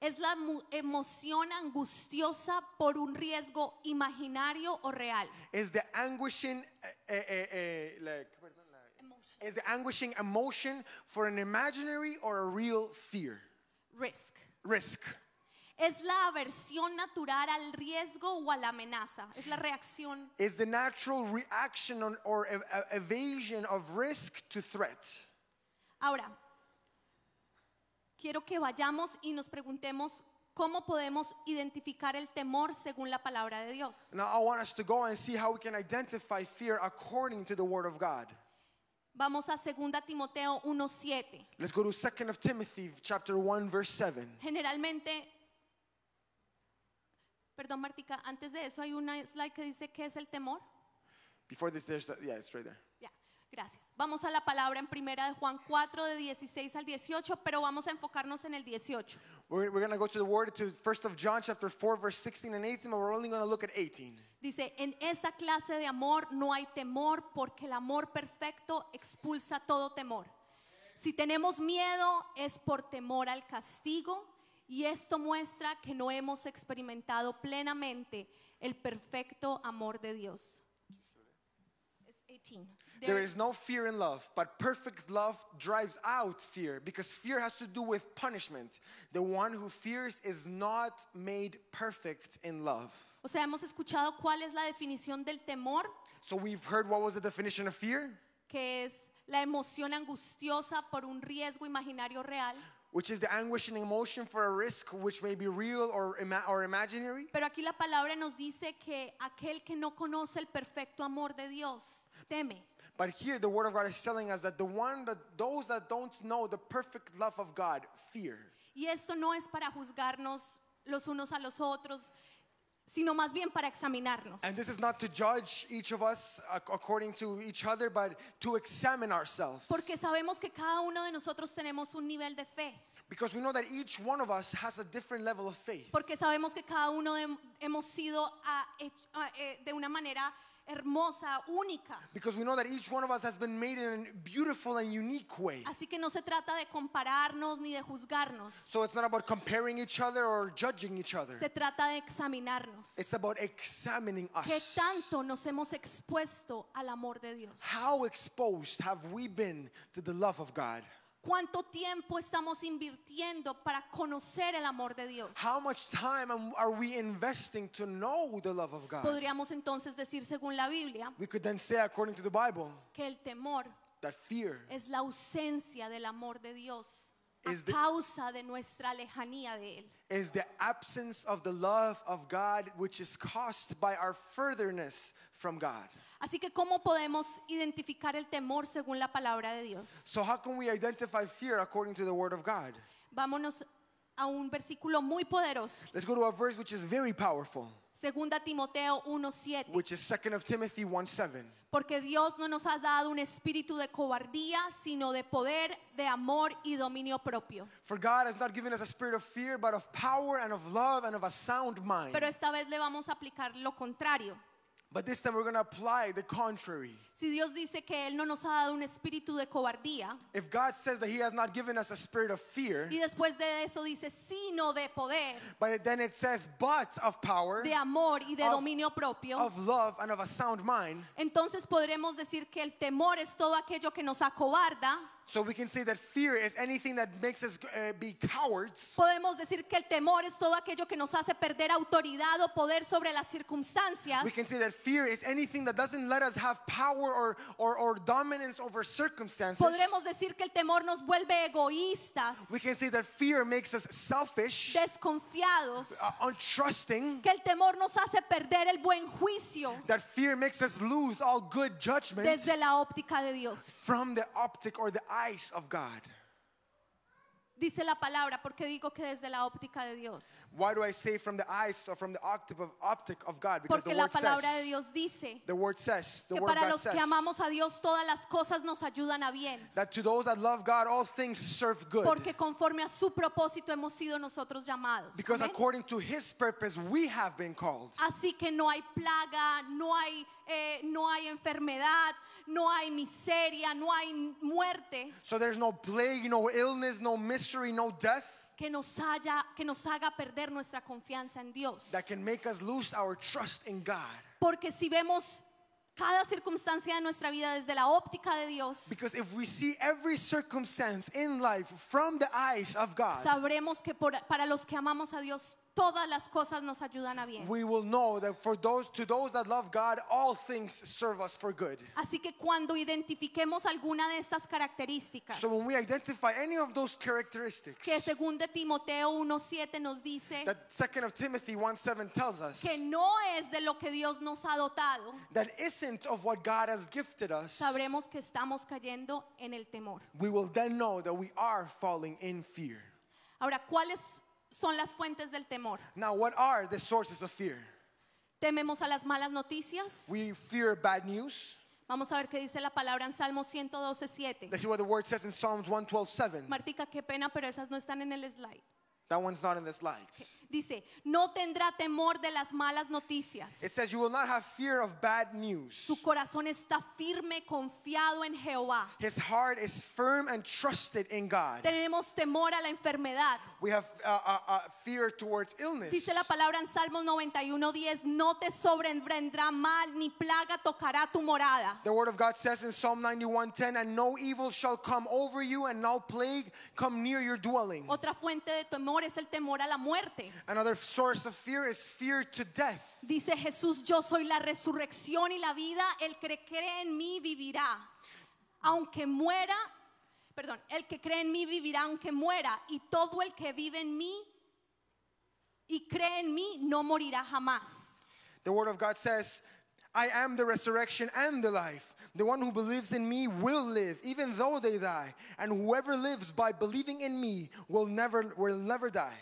Es la emoción angustiosa por un riesgo imaginario o real. Is the anguishing, eh, eh, eh, like, is the anguishing emotion for an imaginary or a real fear? Risk. Risk. Es la aversión natural al riesgo o a la amenaza. Es la reacción. Is the natural reaction on, or ev- ev- evasion of risk to threat. Ahora, quiero que vayamos y nos preguntemos cómo podemos identificar el temor según la palabra de Dios. Now, I want us to go and see how we can identify fear according to the Word of God. Vamos a 2 Timoteo 1:7. Let's go to 2nd of Timothy, chapter 1, verse 7. Generalmente, perdón Martica, antes de eso hay una slide que dice qué es el temor. Before this, there's, a- yeah, it's right there. Gracias. Vamos a la palabra en primera de Juan 4 de 16 al 18, pero vamos a enfocarnos en el 18. We're, we're going to go to the Word to 1st of John, chapter 4, verse 16 and 18, but we're only going to look at 18. Dice, en esa clase de amor no hay temor porque el amor perfecto expulsa todo temor. Si tenemos miedo es por temor al castigo y esto muestra que no hemos experimentado plenamente el perfecto amor de Dios. Es 18. There is no fear in love, but perfect love drives out fear because fear has to do with punishment. The one who fears is not made perfect in love. o sea, hemos escuchado cuál es la definición del temor, So we've heard what was the definition of fear, que es la emoción angustiosa por un riesgo imaginario real. which is the anguishing emotion for a risk which may be real or, ima- or imaginary. Pero aquí la palabra nos dice que aquel que no conoce el perfecto amor de Dios teme. But here the word of God is telling us that the one that those that don't know the perfect love of God fear. Y esto no es para juzgarnos los unos a los otros, sino más bien para examinarnos. And this is not to judge each of us according to each other, but to examine ourselves. Porque sabemos que cada uno de nosotros tenemos un nivel de fe. Because we know that each one of us has a different level of faith. Porque sabemos que cada uno de- hemos sido hech- ah, eh, de una manera hermosa, única. Because we know that each one of us has been made in a beautiful and unique way. Así que no se trata de compararnos ni de juzgarnos. So it's not about comparing each other or judging each other. Se trata de examinarnos. It's about examining us. ¿Qué tanto nos hemos expuesto al amor de Dios? How exposed have we been to the love of God? ¿Cuánto tiempo estamos invirtiendo para conocer el amor de Dios? How much time are we investing to know the love of God? Podríamos entonces decir, según la Biblia, We could then say, according to the Bible, que el temor that fear es la ausencia del amor de Dios a Is the- causa de nuestra lejanía de Él. is the absence of the love of God, which is caused by our furtherness from God. Así que, ¿cómo podemos identificar el temor según la palabra de Dios? So, how can we identify fear according to the Word of God? Vámonos a un versículo muy poderoso. Let's go to a verse which is very powerful, Segunda Timoteo 1:7. which is 2nd of Timothy 1 7. Porque Dios no nos ha dado un espíritu de cobardía, sino de poder, de amor y dominio propio. For God has not given us a spirit of fear, but of power and of love and of a sound mind. Pero esta vez le vamos a aplicar lo contrario. But this time we're going to apply the contrary. Si Dios dice que Él no nos ha dado un espíritu de cobardía, If God says that He has not given us a spirit of fear, y después de eso dice, sino de poder, but then it says, but of power, de amor y de Of- dominio propio, of love, and of a sound mind, entonces podremos decir que el temor es todo aquello que nos acobarda. So we can say that fear is anything that makes us uh, be cowards. Podemos decir que el temor es todo aquello que nos hace perder autoridad o poder sobre las circunstancias. We can say that fear is anything that doesn't let us have power or, or, or dominance over circumstances. Podremos decir que el temor nos vuelve egoístas, We can say that fear makes us selfish, desconfiados, uh, untrusting, que el temor nos hace perder el buen juicio that fear makes us lose all good judgment desde la óptica de Dios. from the optic or the eyes of God. Dice la palabra, porque digo que desde la óptica de Dios. Why do I say from the eyes or from the optic of, optic of God? Because Porque the la word palabra de says, Dios dice the word says, the que word para God los says que amamos a Dios todas las cosas nos ayudan a bien. that to those that love God, all things serve good. Porque conforme a su propósito hemos sido nosotros llamados. Because Amén. according to His purpose, we have been called. Así que no hay plaga, no hay, eh, no hay enfermedad, no hay miseria, no hay muerte So there's no plague, no illness, no mystery, no death que nos, haya, que nos haga perder nuestra confianza en Dios. that can make us lose our trust in God. Porque si vemos cada circunstancia de nuestra vida desde la óptica de Dios, Because if we see every circumstance in life from the eyes of God, sabremos que por- para los que amamos a Dios todas las cosas nos ayudan a bien. we will know that for those to those that love God, all things serve us for good. Así que cuando identifiquemos alguna de estas características, So when we identify any of those characteristics que según de Timoteo 1.7 nos dice that second of Timothy 1:7 tells us que no es de lo que Dios nos ha dotado, that isn't of what God has gifted us, sabremos que estamos cayendo en el temor. we will then know that we are falling in fear. Ahora, ¿cuáles son las fuentes del temor? Now, what are the sources of fear? Tememos a las malas noticias. We fear bad news. Vamos a ver qué dice la palabra en Salmo 112.7. Let's see what the word says in Psalms 112:7. Martica, qué pena, pero esas no están en el slide. That one's not in the slides. Dice, no tendrá temor de las malas noticias. It says you will not have fear of bad news. Su corazón está firme, confiado en Jehová. His heart is firm and trusted in God. Tenemos temor a la enfermedad. We have uh, uh, uh, fear towards illness. Dice la palabra en Salmos 91:10, no te sobrevendrá mal ni plaga tocará tu morada. The word of God says in Psalm 91:10, and no evil shall come over you, and no plague come near your dwelling. Otra fuente de temor es el temor a la muerte. Another source of fear is fear to death. Dice Jesús, yo soy la resurrección y la vida, el que cree en mí vivirá. Aunque muera, perdón, el que cree en mí vivirá aunque muera, y todo el que vive en mí y cree en mí no morirá jamás. The word of God says, I am the resurrection and the life. The one who believes in me will live, even though they die. And whoever lives by believing in me will never, will never die.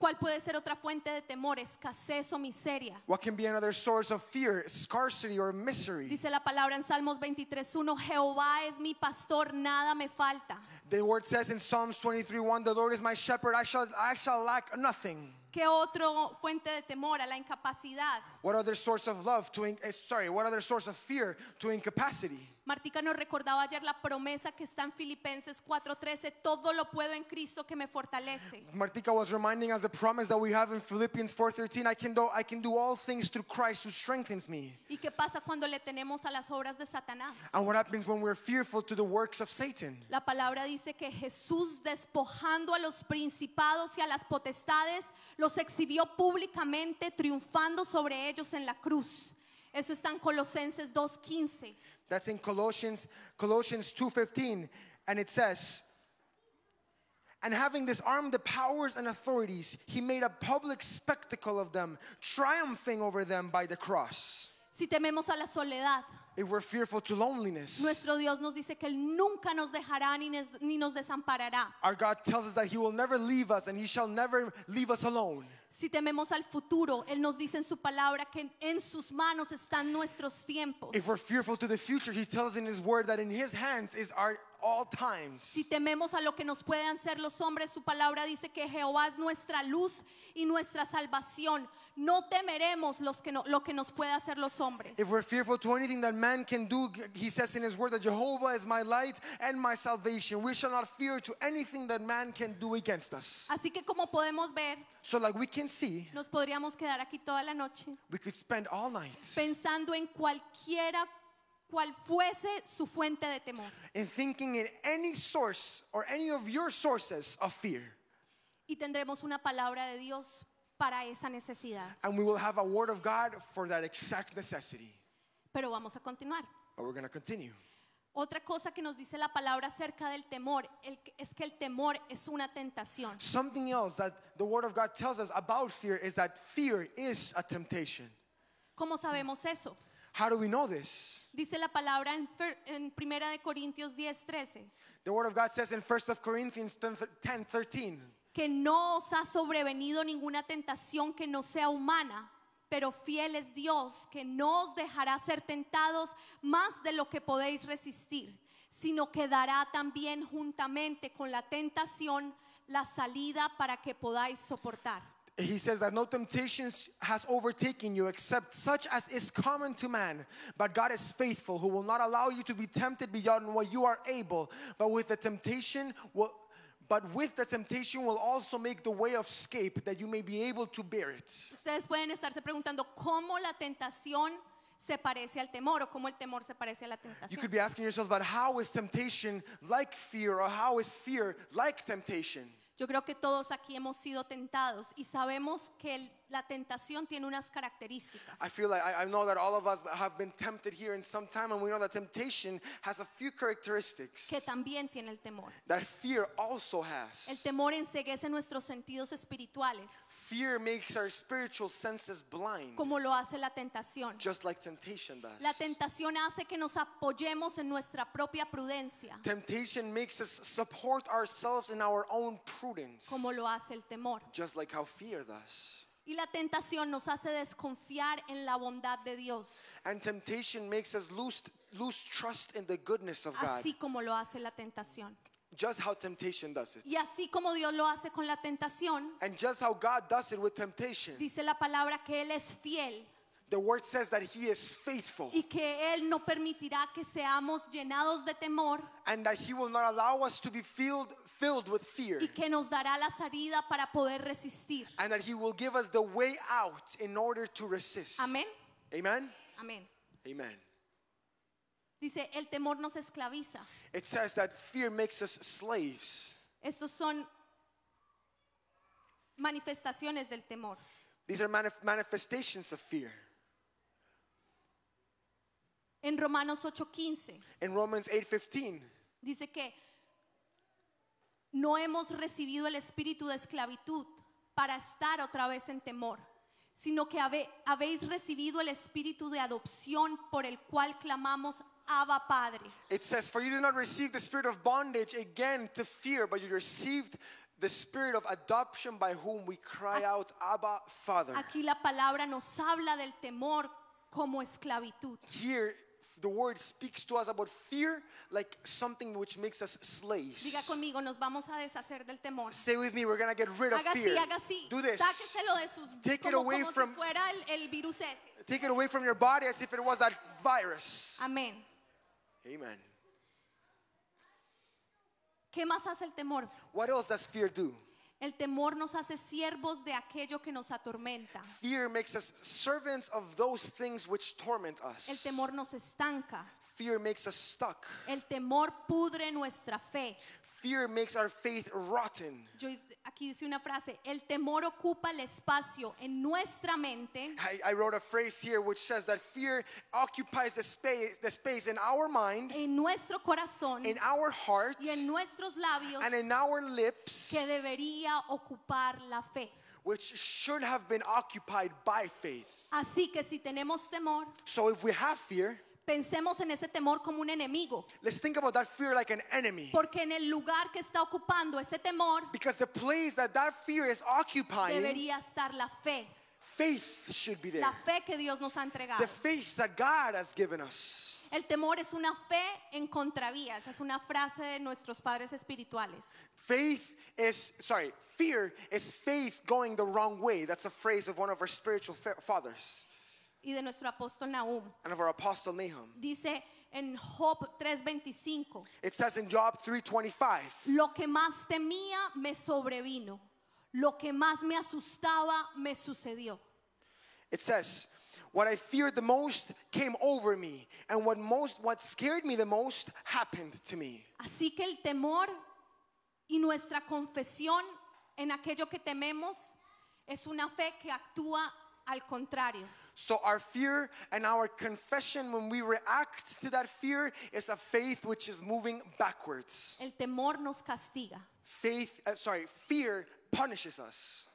¿Cuál puede ser otra fuente de temor? Escasez o miseria. What can be another source of fear? Scarcity or misery. Dice la palabra en Salmos 23:1, Jehová es mi pastor, nada me falta. The word says in Psalms 23:1, The Lord is my shepherd, I shall, I shall lack nothing. ¿Qué otro fuente de temor? A la incapacidad. What other source of love to, in, eh, sorry, what other source of fear to incapacity? Martica nos recordaba ayer la promesa que está en Filipenses 4:13, todo lo puedo en Cristo que me fortalece. Martika was reminding us the promise that we have in Philippians 4:13, I can do I can do all things through Christ who strengthens me. ¿Y qué pasa cuando le tenemos a las obras de Satanás? And what happens when we're fearful to the works of Satan? La palabra dice que Jesús despojando a los principados y a las potestades, los exhibió públicamente triunfando sobre ellos en la cruz. Eso está en Colosenses 2:15. That's in Colossians Colossians 2:15 and it says and having disarmed the powers and authorities, he made a public spectacle of them, triumphing over them by the cross. Si tememos a la soledad, If we're fearful to loneliness, nuestro Dios nos dice que Él nunca nos dejará ni nos, ni nos desamparará. our God tells us that he will never leave us and he shall never leave us alone. Si tememos al futuro, Él nos dice en su palabra que en sus manos están nuestros tiempos. If we're fearful to the future, he tells in his word that in his hands is our all times. Si tememos a lo que nos puedan hacer los hombres, su palabra dice que Jehová es nuestra luz y nuestra salvación. No temeremos los que no- lo que nos pueda hacer los hombres. If we're fearful to anything that man can do, he says in his word that Jehovah is my light and my salvation. We shall not fear to anything that man can do against us. Así que como podemos ver, So, like we can see, nos podríamos quedar aquí toda la noche we could spend all night pensando en cualquiera cual fuese su fuente de temor. in thinking in any source or any of your sources of fear. Y tendremos una palabra de Dios para esa necesidad. And we will have a word of God for that exact necessity. Pero vamos a continuar. But we're going to continue. Otra cosa que nos dice la palabra acerca del temor el es que el temor es una tentación. Something else that the word of God tells us about fear is that fear is a temptation. ¿Cómo sabemos eso? How do we know this? Dice la palabra en, en Primera de Corintios 10, 13, The word of God says in 1 of Corinthians 10, 10 13 que no os ha sobrevenido ninguna tentación que no sea humana, pero fiel es Dios, que no os dejará ser tentados más de lo que podéis resistir, sino que dará también juntamente con la tentación la salida para que podáis soportar. He says that no temptation has overtaken you except such as is common to man. But God is faithful, who will not allow you to be tempted beyond what you are able. But with the temptation will but with the temptation will also make the way of escape that you may be able to bear it. Ustedes pueden estarse preguntando cómo la tentación se parece al temor o cómo el temor se parece a la You could be asking yourselves, but how is temptation like fear, or how is fear like temptation? Yo creo que todos aquí hemos sido tentados y sabemos que el- la tentación tiene unas características. I feel like I, I know that all of us have been tempted here in some time, and we know that temptation has a few characteristics que también tiene el temor. that fear also has. El temor enseguece nuestros sentidos espirituales, Fear makes our spiritual senses blind, como lo hace la tentación. just like temptation does. La tentación hace que nos apoyemos en nuestra propia prudencia, Temptation makes us support ourselves in our own prudence, como lo hace el temor. just like how fear does. Y la tentación nos hace desconfiar en la bondad de Dios, And temptation makes us lose, lose trust in the goodness of God, así como lo hace la tentación. Just how temptation does it. Y así como Dios lo hace con la tentación, And just how God does it with temptation. dice la palabra que Él es fiel The word says that He is faithful y que Él no permitirá que seamos llenados de temor and that He will not allow us to be filled, filled with fear y que nos dará la salida para poder resistir. and that He will give us the way out in order to resist. Amén. Amen? Amén. Amen. Dice, el temor nos esclaviza. It says that fear makes us slaves. Estos son manifestaciones del temor. These are manif- manifestations of fear. En Romanos 8:15 In Romans 8:15, dice que no hemos recibido el espíritu de esclavitud para estar otra vez en temor, sino que habe- habéis recibido el espíritu de adopción por el cual clamamos Abba Padre. it says, For you did not receive the spirit of bondage again to fear, but you received the spirit of adoption by whom we cry out, Abba, Father. Aquí la palabra nos habla del temor como esclavitud. Here, the word speaks to us about fear like something which makes us slaves. Diga conmigo, nos vamos a deshacer del temor. Say with me, we're gonna get rid of Haga fear. haga así. Do this. Sáqueselo de sus Take it away como from- si fuera el, el virus ese. Take it away from your body as if it was that virus. Amén. Amen. ¿Qué más hace el temor? What else does fear do? El temor nos hace siervos de aquello que nos atormenta. Fear makes us servants of those things which torment El us. temor nos estanca. Fear makes us stuck. El temor pudre nuestra fe. Fear makes our faith rotten. Yo, aquí dice una frase, el temor ocupa el espacio en nuestra mente I, I wrote a phrase here which says that fear occupies the space, the space in our mind, en nuestro corazón in our heart, y en nuestros labios and in our lips, que debería ocupar la fe. which should have been occupied by faith. Así que si tenemos temor, So if we have fear, pensemos en ese temor como un enemigo, let's think about that fear like an enemy. porque en el lugar que está ocupando ese temor Because the place that that fear is occupying, debería estar la fe, faith should be there. la fe que Dios nos ha entregado. The faith that God has given us. El temor es una fe en contravía. Esa es una frase de nuestros padres espirituales. Faith is, sorry, fear is faith going the wrong way. That's a phrase of one of our spiritual fa- fathers Y de nuestro apóstol Nahum. and of our apostle Nahum. Dice en Job 3:25, It says in Job 3:25, lo que más temía me sobrevino, lo que más me asustaba me sucedió. it says, "What I feared the most came over me, and what most what scared me the most happened to me." Así que el temor y nuestra confesión en aquello que tememos es una fe que actúa al contrario. So our fear and our confession when we react to that fear is a faith which is moving backwards. El temor nos castiga. Faith, uh, sorry, fear punishes us.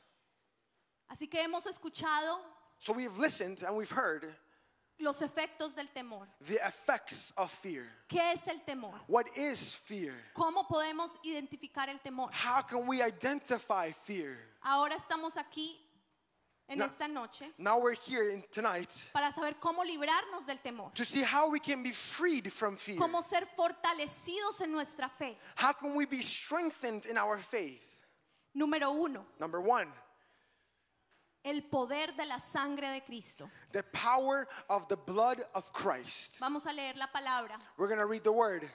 Así que hemos escuchado So we've listened and we've heard los efectos del temor. the effects of fear. ¿Qué es el temor? What is fear? ¿Cómo podemos identificar el temor? How can we identify fear? Ahora estamos aquí en No. esta noche Now we're here in, tonight para saber cómo librarnos del temor, to see how we can be freed from fear. cómo ser fortalecidos en nuestra fe. How can we be strengthened in our faith? Número uno, Number one, el poder de la sangre de Cristo. the power of the blood of Christ. Vamos a leer la palabra. We're going to read the word.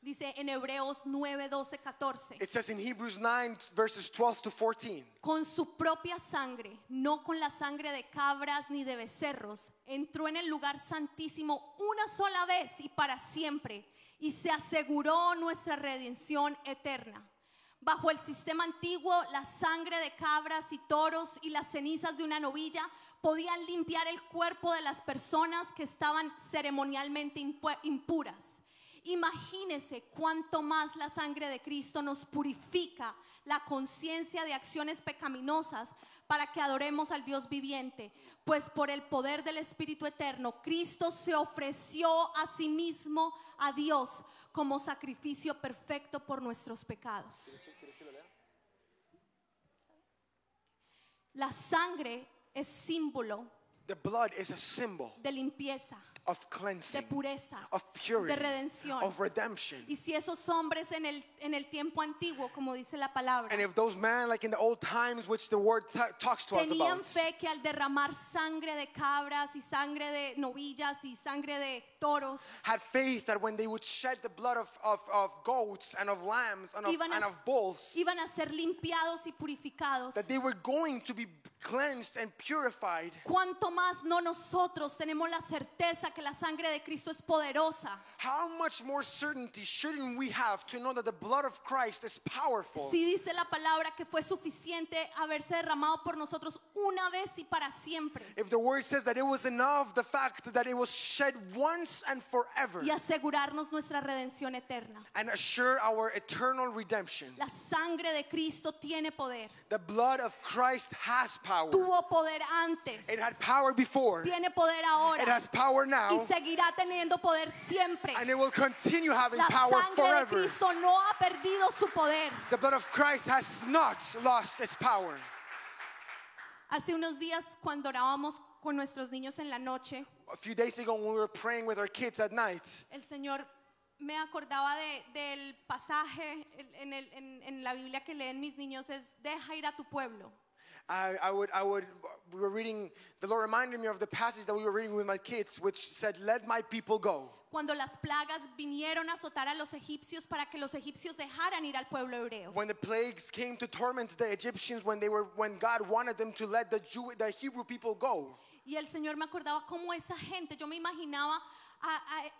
Dice en Hebreos 9, 12, 14. It says in Hebrews 9, verses 12 to 14. Con su propia sangre, no con la sangre de cabras ni de becerros, entró en el lugar santísimo una sola vez y para siempre, y se aseguró nuestra redención eterna. Bajo el sistema antiguo, la sangre de cabras y toros y las cenizas de una novilla podían limpiar el cuerpo de las personas que estaban ceremonialmente impu- impuras. Imagínese cuánto más la sangre de Cristo nos purifica la conciencia de acciones pecaminosas para que adoremos al Dios viviente, pues por el poder del Espíritu Eterno, Cristo se ofreció a sí mismo a Dios como sacrificio perfecto por nuestros pecados. La sangre es símbolo The blood is a symbol de limpieza, of de cleansing, pureza, of purity, de redención. of redemption. Y si esos hombres en el, en el tiempo antiguo, como dice la palabra, And if those men, like in the old times, which the word ta- talks to us tenían fe que al derramar sangre de cabras y sangre de novillas y sangre de toros, had faith that when they would shed the blood of, of, of goats and of lambs and of, iban and of bulls, iban a ser limpiados y purificados. that they were going to be cleansed and purified. Cuanto más no nosotros tenemos la certeza que la sangre de Cristo es poderosa. How much more certainty shouldn't we have to know that the blood of Christ is powerful? Si dice la palabra que fue suficiente haberse derramado por nosotros una vez y para siempre If the word says that it was enough, the fact that it was shed once and forever y asegurarnos nuestra redención eterna. and assure our eternal redemption. La sangre de Cristo tiene poder. The blood of Christ has power. Tuvo poder antes. It had power before, Tiene poder ahora. it has power Y now, seguirá teniendo poder siempre. and it will continue having La power sangre de forever. Cristo no ha perdido su poder. The blood of Christ has not lost its power. Hace unos días cuando orábamos con nuestros niños en la noche, A few days ago, when we were praying with our kids at night, el Señor me acordaba de- del pasaje en, el- en- en la Biblia que leen mis niños es deja ir a tu pueblo. I, I would, I would, we were reading, the Lord reminded me of the passage that we were reading with my kids, which said, Let my people go. Cuando las plagas vinieron a azotar a los egipcios para que los egipcios dejaran ir al pueblo hebreo. When the plagues came to torment the Egyptians, when, they were, when God wanted them to let the, Jew, the Hebrew people go. Y el Señor me acordaba cómo esa gente, yo me imaginaba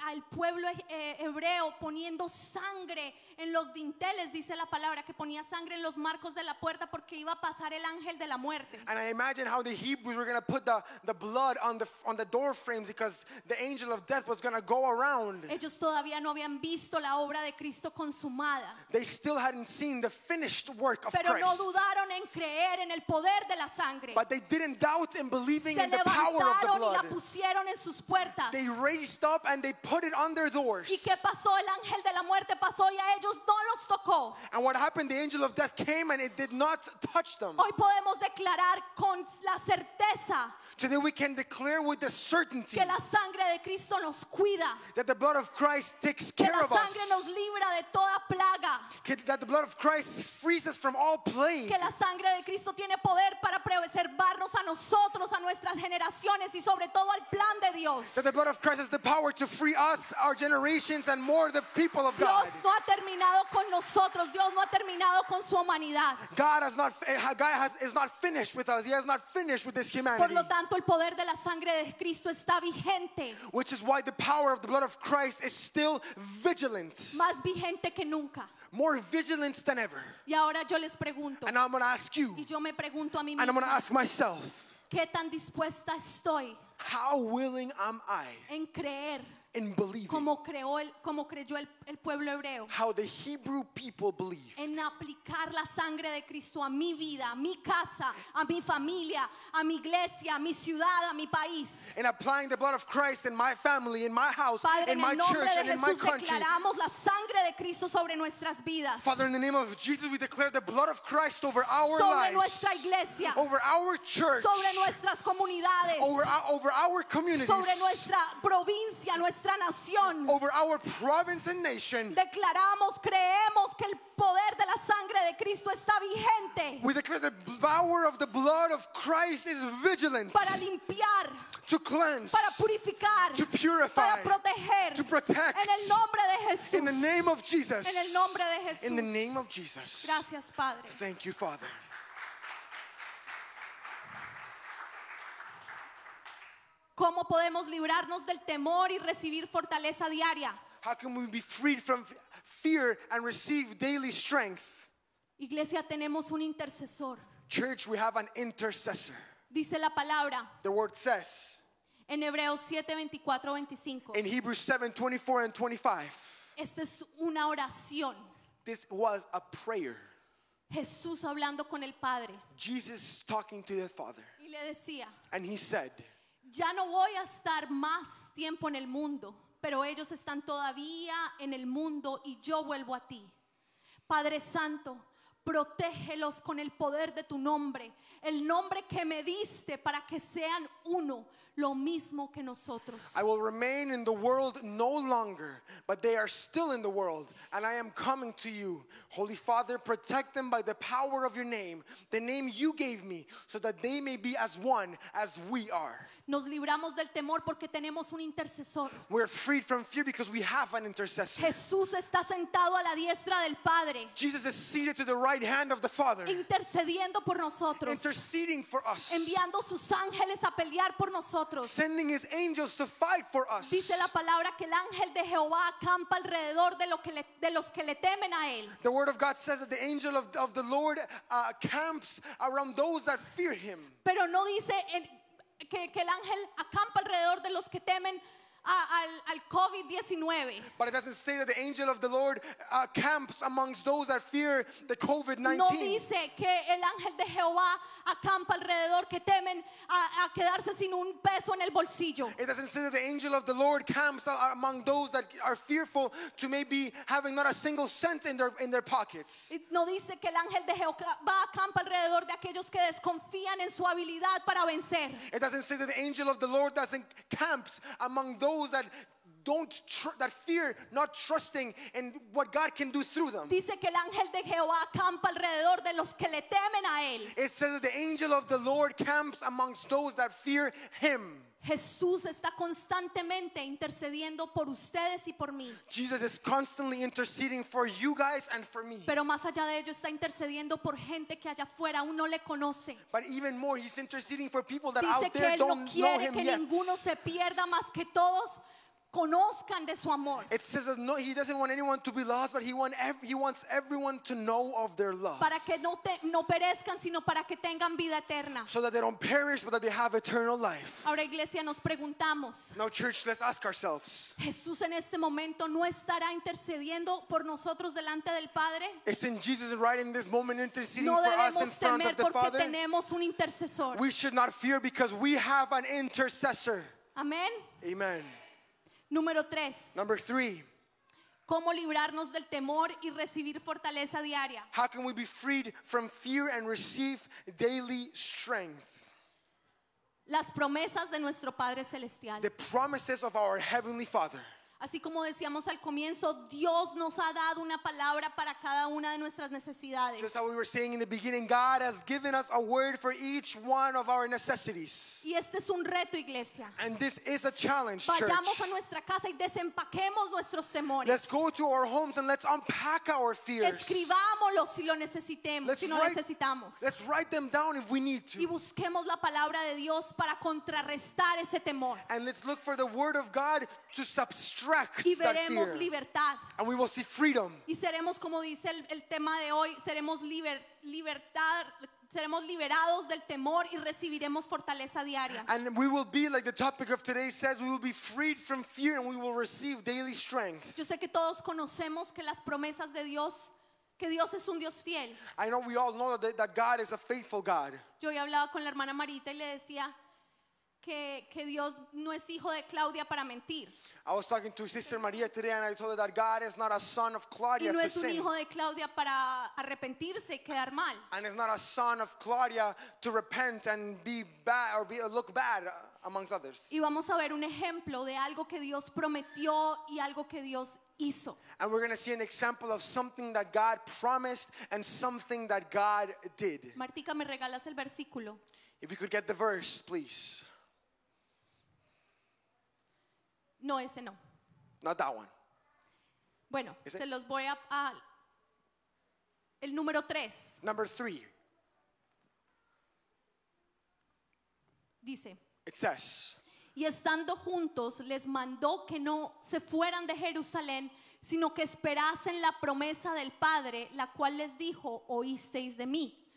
al pueblo eh, hebreo poniendo sangre en los dinteles, dice la palabra, que ponía sangre en los marcos de la puerta porque iba a pasar el ángel de la muerte. And I imagine how the Hebrews were going to put the, the blood on the, on the door frames because the angel of death was going to go around. Ellos todavía no habían visto la obra de Cristo consumada, They still hadn't seen the finished work of pero no Christ. dudaron en creer en el poder de la sangre. But they didn't doubt in believing Se in the power of the levantaron y la blood. pusieron en sus puertas. They raised up and they put it it on their doors. ¿Y qué pasó? El ángel de la muerte pasó y a ellos no los tocó. And what happened? The angel of death came and it did not touch them. Hoy podemos declarar con la certeza Today we can declare with the certainty que la sangre de Cristo nos cuida, that the blood of Christ takes que care la of us. sangre nos libra de toda plaga, That the blood of Christ frees us from all plague. que la sangre de Cristo tiene poder para preservarnos a nosotros, a nuestras generaciones y sobre todo al plan de Dios. That the blood of Christ has the power to free us, our generations, and more the people of God. Dios no ha terminado con nosotros, Dios no ha terminado con su humanidad. God has not eh, God has is not finished with us. He has not finished with this Por humanity. lo tanto, el poder de la sangre de Cristo está vigente, Which is why the power of the blood of Christ is still vigilant. más vigente que nunca. More vigilant than ever. Y ahora yo les pregunto, And I'm gonna ask you, y yo me pregunto a mí and I'm gonna misma, ask myself, ¿qué tan dispuesta estoy how willing am I en creer in believing como, creó el, como creyó el, el pueblo hebreo? how the Hebrew people believe? En aplicar la sangre de Cristo a mi vida, a mi casa, a mi familia, a mi iglesia, a mi ciudad, a mi país. In applying the blood of Christ in my family, in my house, Padre, in my church, and in my country. declaramos la sangre de Cristo sobre nuestras vidas, Father, in the name of Jesus, we declare the blood of Christ over our sobre lives, nuestra iglesia, over our church, sobre nuestras comunidades, over our, over our communities, sobre nuestra provincia, nuestra nación. over our province and nation. Declaramos, creemos que el poder de la sangre de Cristo está vigente We declare the power of the blood of Christ is vigilant para limpiar, to cleanse, para purificar, to purify, para proteger. to protect. En el nombre de Jesús. in the name of Jesus. En el nombre de Jesús. In the name of Jesus. Gracias, Padre. Thank you, Father. ¿Cómo podemos librarnos del temor y recibir fortaleza diaria? How can we be freed from fear and receive daily strength? Iglesia, tenemos un intercesor. Church, we have an intercessor. Dice la palabra The word says en Hebreos 7, 24, 25. in Hebrews 7 24 and 25, Esta es una oración. this was a prayer. Jesús hablando con el Padre. Jesus talking to the Father. Y le decía, And he said, ya no voy a estar más tiempo en el mundo, pero ellos están todavía en el mundo y yo vuelvo a ti. Padre Santo, protégelos con el poder de tu nombre, el nombre que me diste para que sean uno, lo mismo que nosotros. I will remain in the world no longer, but they are still in the world, and I am coming to you. Holy Father, protect them by the power of your name, the name you gave me, so that they may be as one as we are. Nos libramos del temor porque tenemos un intercesor. We're freed from fear because we have an intercessor. Jesús está sentado a la diestra del Padre, Jesus is seated to the right hand of the Father, intercediendo por nosotros, interceding for us, enviando sus ángeles a pelear por nosotros. Sending his angels to fight for us. Dice la palabra que el ángel de Jehová acampa alrededor de, lo que le- de los que le temen a él. The word of God says that the angel of, of the Lord uh, camps around those that fear him. Pero no dice que, que el ángel acampa alrededor de los que temen a- al, al COVID-19. But it doesn't say that the angel of the Lord uh, camps amongst those that fear the COVID 19. No dice que el ángel de Jehová acampa alrededor que temen a, a quedarse sin un peso en el bolsillo. It doesn't say that the angel of the Lord camps among those that are fearful to maybe having not a single cent in their, in their pockets. No dice que el ángel de Jehová acampa alrededor de aquellos que desconfían en su habilidad para vencer. It doesn't say that the angel of the Lord doesn't camps among those that don't that fear not trusting in what God can do through them. Dice que el ángel de Jehová acampa alrededor de los que le temen a él. It says that the angel of the Lord camps amongst those that fear him. Jesús está constantemente intercediendo por ustedes y por mí. Jesus is constantly interceding for you guys and for me. Pero más allá de ello está intercediendo por gente que allá afuera aún no le conoce. But even more, he's interceding for people that out Dice que there Él no don't know quiere him que yet. ninguno se pierda más que todos conozcan de su amor. It says that no, he doesn't want anyone to be lost, but he, want ev- he wants everyone to know of their love. Para que no, te- no perezcan, sino para que tengan vida eterna. So that they don't perish, but that they have eternal life. Ahora iglesia nos preguntamos, Now, church, let's ask ourselves ¿Jesús en este momento no estará intercediendo por nosotros delante del Padre? Isn't Jesus right in this moment interceding No for us in debemos front temer of the porque Father? tenemos un intercesor. We should not fear because we have an intercessor. Amén. Amen. Número tres, Number three, cómo librarnos del temor y recibir fortaleza diaria. how can we be freed from fear and receive daily strength? Las promesas de nuestro Padre Celestial. The promises of our Heavenly Father. Así como decíamos al comienzo, Dios nos ha dado una palabra para cada una de nuestras necesidades. Just how we were saying in the beginning, God has given us a word for each one of our necessities. Y este es un reto, iglesia. And this is a challenge, church. Vayamos a nuestra casa y desempaquemos nuestros temores. Let's go to our homes and let's unpack our fears. Escribámoslos si lo necesitemos, Let's si lo write- necesitamos. Let's write them down if we need Y to. busquemos la palabra de Dios para contrarrestar ese temor. And let's look for the word of God to subtract Y that veremos fear. libertad. And we will see freedom. Y seremos, como dice el, el tema de hoy, seremos liber- libertad, seremos liberados del temor y recibiremos fortaleza diaria. And we will be, like the topic of today says, we will be freed from fear and we will receive daily strength. Yo sé que todos conocemos que las promesas de Dios, que Dios es un Dios fiel. I know we all know that, that God is a faithful God. Yo había hablado con la hermana Marita y le decía que, que Dios no es hijo de Claudia para mentir. I was talking to Sister Maria today and I told her that God is not a son of Y Claudia no to es un sin. hijo de Claudia para arrepentirse y quedar mal. And is not a son of Claudia to repent and be bad or be, look bad uh, amongst others. Y vamos a ver un ejemplo de algo que Dios prometió y algo que Dios hizo. And we're going to see an example of something that God promised and something that God did. Martica, ¿me regalas el versículo? If you could get the verse, please. No, ese no. Not that one. Bueno, se los voy a... a- el número 3 Number three, dice, it says, y estando juntos les mandó que no se fueran de Jerusalén, sino que esperasen la promesa del Padre, la cual les dijo, oísteis de mí.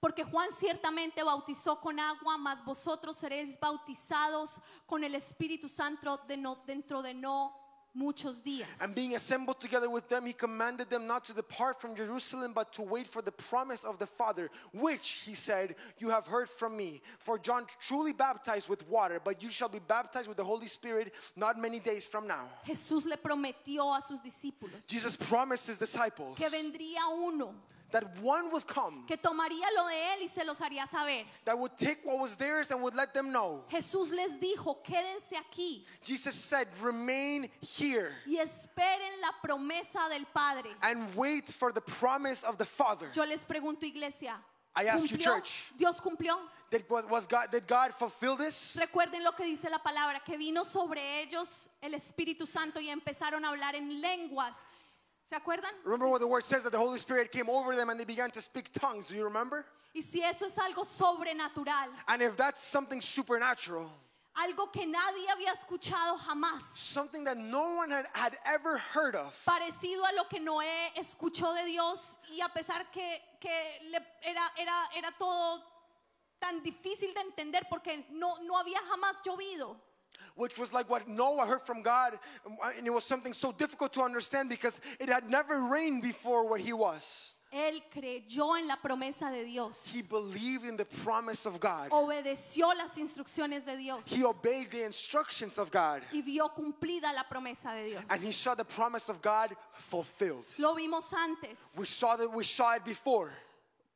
Porque Juan ciertamente bautizó con agua, mas vosotros seréis bautizados con el Espíritu Santo de no- dentro de no muchos días. And being assembled together with them, he commanded them not to depart from Jerusalem, but to wait for the promise of the Father, which, he said, you have heard from me. For John truly baptized with water, but you shall be baptized with the Holy Spirit not many days from now. Jesús le prometió a sus discípulos Jesus promised his disciples que vendría uno that one would come que tomaría lo de él y se los haría saber. that would take what was theirs and would let them know. Jesús les dijo, quédense aquí Jesus said, Remain here y esperen la promesa del Padre. and wait for the promise of the Father. Yo les pregunto, iglesia, I ask you, ¿cumplió? church. ¿Dios cumplió? Did, was, was God, did God fulfill this? Recuerden lo que dice la palabra, que vino sobre ellos el Espíritu Santo y empezaron a hablar en lenguas. ¿Se acuerdan? Remember what the word says that the Holy Spirit came over them and they began to speak tongues. Do you remember? Y si eso es algo sobrenatural, And if that's something supernatural, algo que nadie había escuchado jamás, something that no one had, had ever heard of, parecido a lo que Noé escuchó de Dios y a pesar que, que le- era, era, era todo tan difícil de entender porque no, no había jamás llovido. Which was like what Noah heard from God, and it was something so difficult to understand because it had never rained before where he was. Él creyó en la promesa de Dios, He believed in the promise of God. obedeció las instrucciones de Dios He obeyed the instructions of God. y vio cumplida la promesa de Dios. And he saw the promise of God fulfilled. Lo vimos antes We saw that we saw it before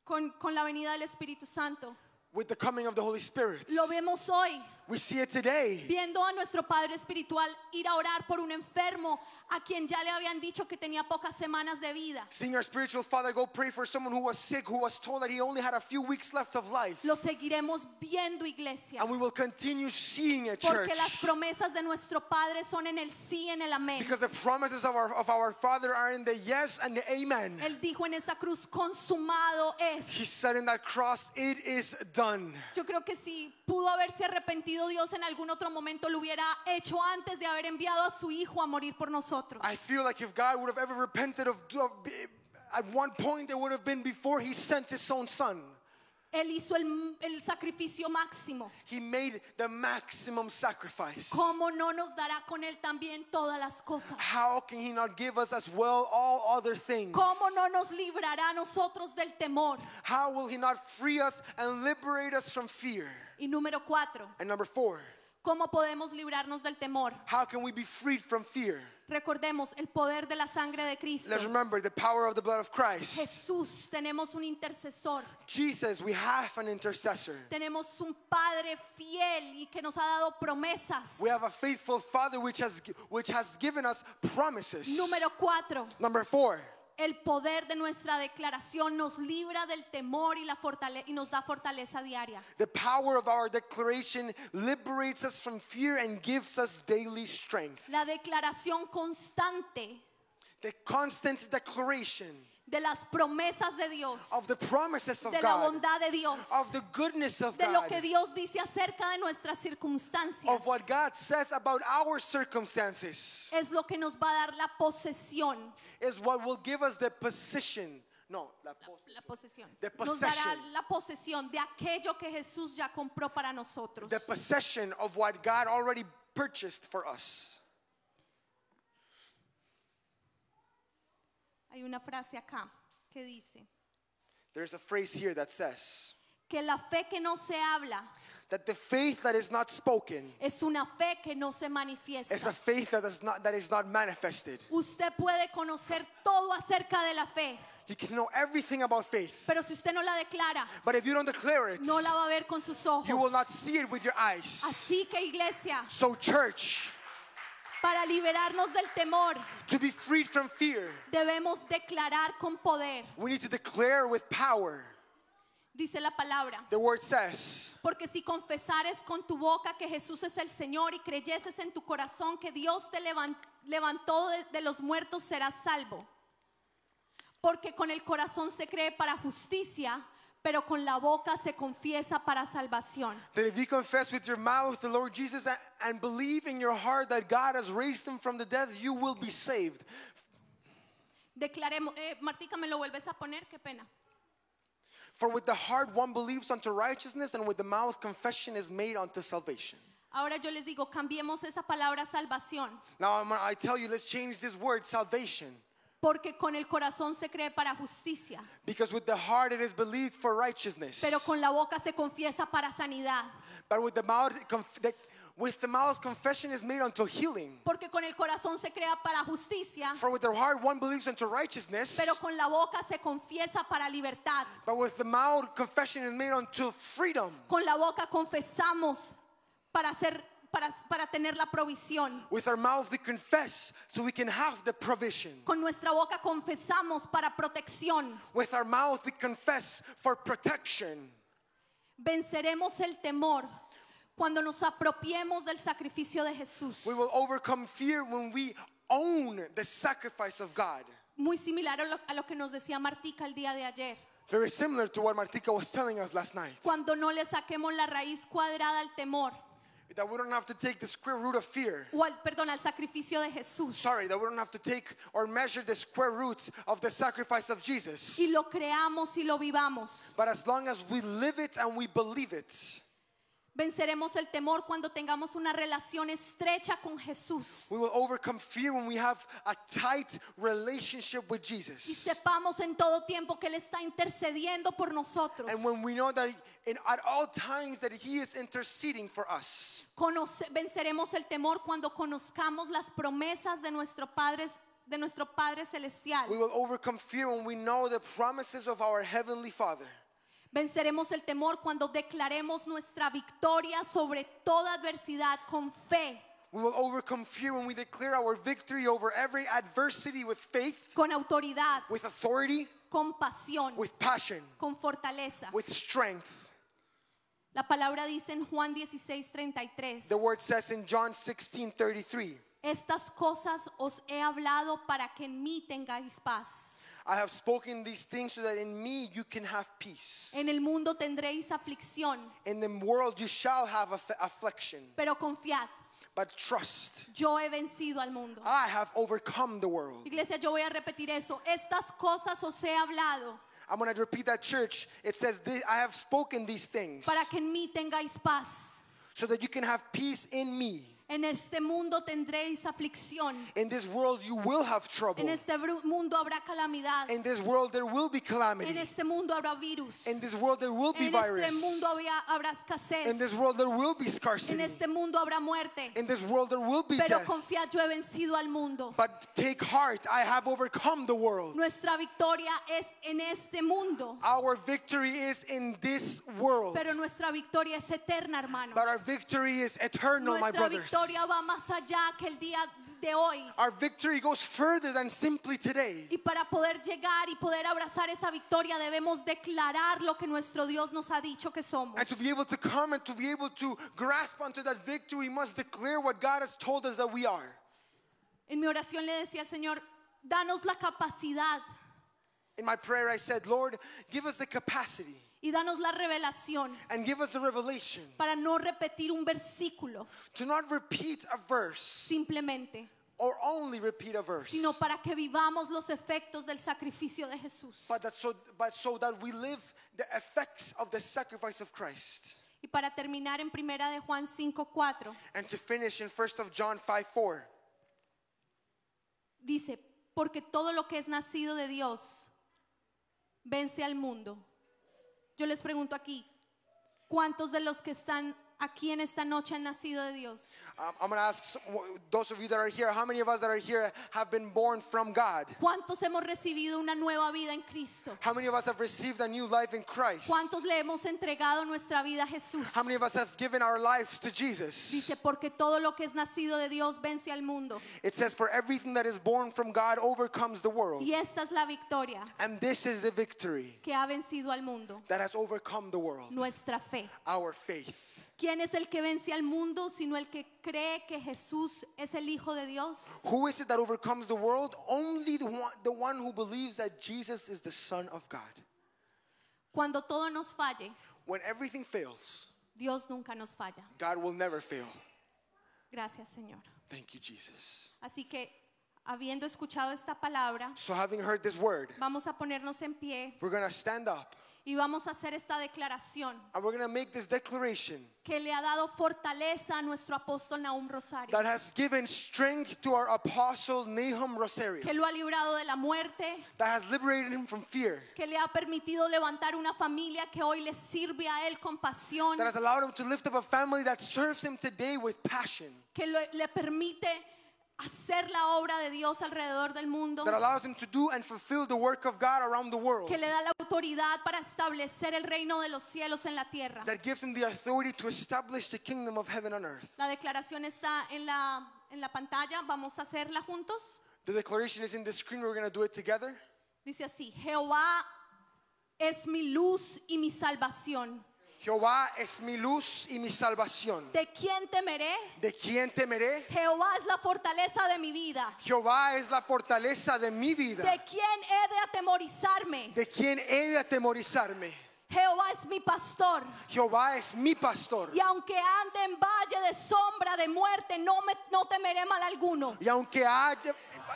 con, con la venida del Espíritu Santo. with the coming of the Holy Spirit. Lo vemos hoy We see it today. viendo a nuestro Padre Espiritual ir a orar por un enfermo a quien ya le habían dicho que tenía pocas semanas de vida. Seeing our spiritual father go pray for someone who was sick, who was told that he only had a few weeks left of life. Lo seguiremos viendo, iglesia. And we will continue seeing it, church. Porque las promesas de nuestro Padre son en el sí, en el amén. Because the promises of our, of our Father are in the yes and the amen. Él dijo en esa cruz, consumado He said in that cross, it is done. Yo creo que si pudo haberse arrepentido Dios en algún otro momento, lo hubiera hecho antes de haber enviado a su Hijo a morir por nosotros. I feel like if God would have ever repented of, of at one point, it would have been before he sent his own son. Él hizo el, el sacrificio máximo. He made the maximum sacrifice. ¿Cómo no nos dará con Él también todas las cosas? How can he not give us as well all other things? ¿Cómo no nos librará a nosotros del temor? How will he not free us and liberate us from fear? Y número cuatro, And number four, ¿Cómo podemos librarnos del temor? How can we be freed from fear? Recordemos el poder de la sangre de Cristo. Let's remember the power of the blood of Christ. Jesús, tenemos un intercesor. Jesus, we have an intercessor. Tenemos un Padre fiel y que nos ha dado promesas. We have a faithful Father which has which has given us promises. Número cuatro, Number four, el poder de nuestra declaración nos libra del temor y, la fortale- y nos da fortaleza diaria. the power of our declaration liberates us from fear and gives us daily strength. La declaración constante The constant declaration de las promesas de Dios, of the promises of de la bondad de Dios, of the goodness of de lo que Dios dice acerca de nuestras circunstancias. of what God says about our circumstances, Es lo que nos va a dar la posesión. is what will give us the position. No, la pos- La posesión. The Nos dará la posesión de aquello que Jesús ya compró para nosotros. the possession of what God already purchased for us. Hay una frase acá que dice There's a phrase here that says que la fe que no se habla that the faith that is not spoken es una fe que no se is a manifiesta. faith that is not that is not manifested. Usted puede conocer todo acerca de la fe, You can know everything about faith, pero si usted no la declara, but if you don't declare it, no la va a ver con sus ojos. you will not see it with your eyes. Así que iglesia, So, church, para liberarnos del temor, to be freed from fear, debemos declarar con poder. we need to declare with power. Dice la palabra. The word says, Porque si confesares con tu boca que Jesús es el Señor y creyeses en tu corazón que Dios te levan- levantó de, de los muertos, serás salvo. Porque con el corazón se cree para justicia, pero con la boca se confiesa para salvación. that if you confess with your mouth the Lord Jesus and believe in your heart that God has raised him from the dead, you will be saved. Declaremos, eh, Martica, ¿me lo vuelves a poner? Qué pena. For with the heart one believes unto righteousness, and with the mouth confession is made unto salvation. Ahora yo les digo, cambiemos esa palabra salvación, Now I'm, I tell you, let's change this word salvation. Porque con el corazón se cree para justicia, Because with the heart it is believed for righteousness. pero con la boca se confiesa para sanidad. but with the mouth, the, with the mouth confession is made unto healing. Porque con el corazón se crea para justicia, For with the heart one believes unto righteousness. pero con la boca se confiesa para libertad. but with the mouth confession is made unto freedom. Con la boca confesamos para hacer para, para tener la provisión. With our mouth we confess so we can have the provision. Con nuestra boca confesamos para protección. With our mouth we confess for protection. Venceremos el temor cuando nos apropiemos del sacrificio de Jesús. We will overcome fear when we own the sacrifice of God. Muy similar a lo, a lo que nos decía Martica el día de ayer. Very similar to what Martika was telling us last night. Cuando no le saquemos la raíz cuadrada al temor, That we don't have to take the square root of fear. o al, perdón, al sacrificio de Jesús. Sorry, that we don't have to take or measure the square root of the sacrifice of Jesus. Y lo creamos y lo vivamos. But as long as we live it and we believe it, Venceremos el temor cuando tengamos una relación estrecha con Jesús. we will overcome fear when we have a tight relationship with Y Jesus. sepamos en todo tiempo que Él está intercediendo por nosotros. And when we know that in, at all times that He is interceding for us. Conoce- venceremos el temor cuando conozcamos las promesas de nuestro Padre, de nuestro Padre Celestial. We will overcome fear when we know the promises of our Heavenly Father. Venceremos el temor cuando declaremos nuestra victoria sobre toda adversidad con fe, We will overcome fear when we declare our victory over every adversity with faith, con autoridad, with authority, con pasión, with passion, con fortaleza. with strength. La palabra dice en Juan 16:33. The word says in John 16 33, Estas cosas os he hablado para que en mí tengáis paz. I have spoken these things so that in me you can have peace. En el mundo tendréis aflicción, In the world you shall have aff- affliction, pero confiad, but trust. yo he vencido al mundo. I have overcome the world. Iglesia, yo voy a repetir eso. Estas cosas os he hablado I'm going to repeat that, church. It says, "Thi- I have spoken these things para que en mí tengáis paz. so that you can have peace in me. En este mundo tendréis aflicción. In this world, you will have trouble. En este mundo habrá calamidad. In this world, there will be En calamity. este mundo habrá virus. In this world, there will be En este virus. mundo habrá, habrá In this escasez. world, there will be En scarcity. este mundo habrá muerte. In this world, there will be Pero death. confiad, yo he vencido al mundo. But take heart, I have overcome the world. Nuestra victoria es en este mundo. Our victory is in this world. Pero nuestra victoria es eterna, hermanos. But our victory is eternal, my Nuestra brothers. Victoria va más allá que el día de hoy. Our victory goes further than simply today. Y para poder llegar y poder abrazar esa victoria debemos declarar lo que nuestro Dios nos ha dicho que somos. And to be able to come and to be able to grasp onto that victory, we must declare what God has told us that we are. En mi oración le decía al Señor, danos la capacidad In my prayer, I said, Lord, give us the capacity y danos la revelación and give us the revelation para no repetir un versículo to not repeat a verse simplemente, or only repeat a verse, sino para que vivamos los efectos del sacrificio de Jesús. but, that so, but so that we live the effects of the sacrifice of Christ. Y para terminar en Primera de Juan 5:4 And to finish in 1st of John 5 4. dice, porque todo lo que es nacido de Dios vence al mundo. Yo les pregunto aquí, ¿cuántos de los que están aquí en esta noche han nacido de Dios? Um, I'm going to ask those of you that are here, how many of us that are here have been born from God? ¿Cuántos hemos recibido una nueva vida en Cristo? How many of us have received a new life in Christ? ¿Cuántos le hemos entregado nuestra vida a Jesús? How many of us have given our lives to Jesus? Dice, porque todo lo que es nacido de Dios vence al mundo. It says, For everything that is born from God overcomes the world. Y esta es la victoria And this is the victory que ha vencido al mundo, that has overcome the world nuestra fe. our faith. ¿Quién es el que vence al mundo sino el que cree que Jesús es el Hijo de Dios? Who is it that overcomes the world? Only the one, the one who believes that Jesus is the Son of God. Cuando todo nos falle, When everything fails, Dios nunca nos falla. God will never fail. Gracias, Señor. Thank you, Jesus. Así que, habiendo escuchado esta palabra, So, having heard this word, vamos a ponernos en pie we're going to stand up y vamos a hacer esta declaración and we're going to make this declaration que le ha dado fortaleza a nuestro apóstol Nahum Rosario, that has given strength to our apostle Nahum Rosario, que lo ha librado de la muerte, that has liberated him from fear, que le ha permitido levantar una familia que hoy le sirve a él con pasión, that has allowed him to lift up a family that serves him today with passion, que le permite hacer la obra de Dios alrededor del mundo, that allows him to do and fulfill the work of God around the world, que le da la autoridad para establecer el reino de los cielos en la tierra. that gives him the authority to establish the kingdom of heaven on earth. La declaración está en la, en la pantalla, vamos a hacerla juntos. The declaration is in the screen, we're going to do it together. Dice así, Jehová es mi luz y mi salvación. Jehová es mi luz y mi salvación. ¿De quién temeré? ¿De quién temeré? Jehová es la fortaleza de mi vida. Jehová es la fortaleza de mi vida. ¿De quién he de atemorizarme? ¿De quién he de atemorizarme? Jehová es mi pastor. Jehová es mi pastor. Y aunque ande en valle de sombra de muerte, no, me, no temeré mal alguno. Y aunque haya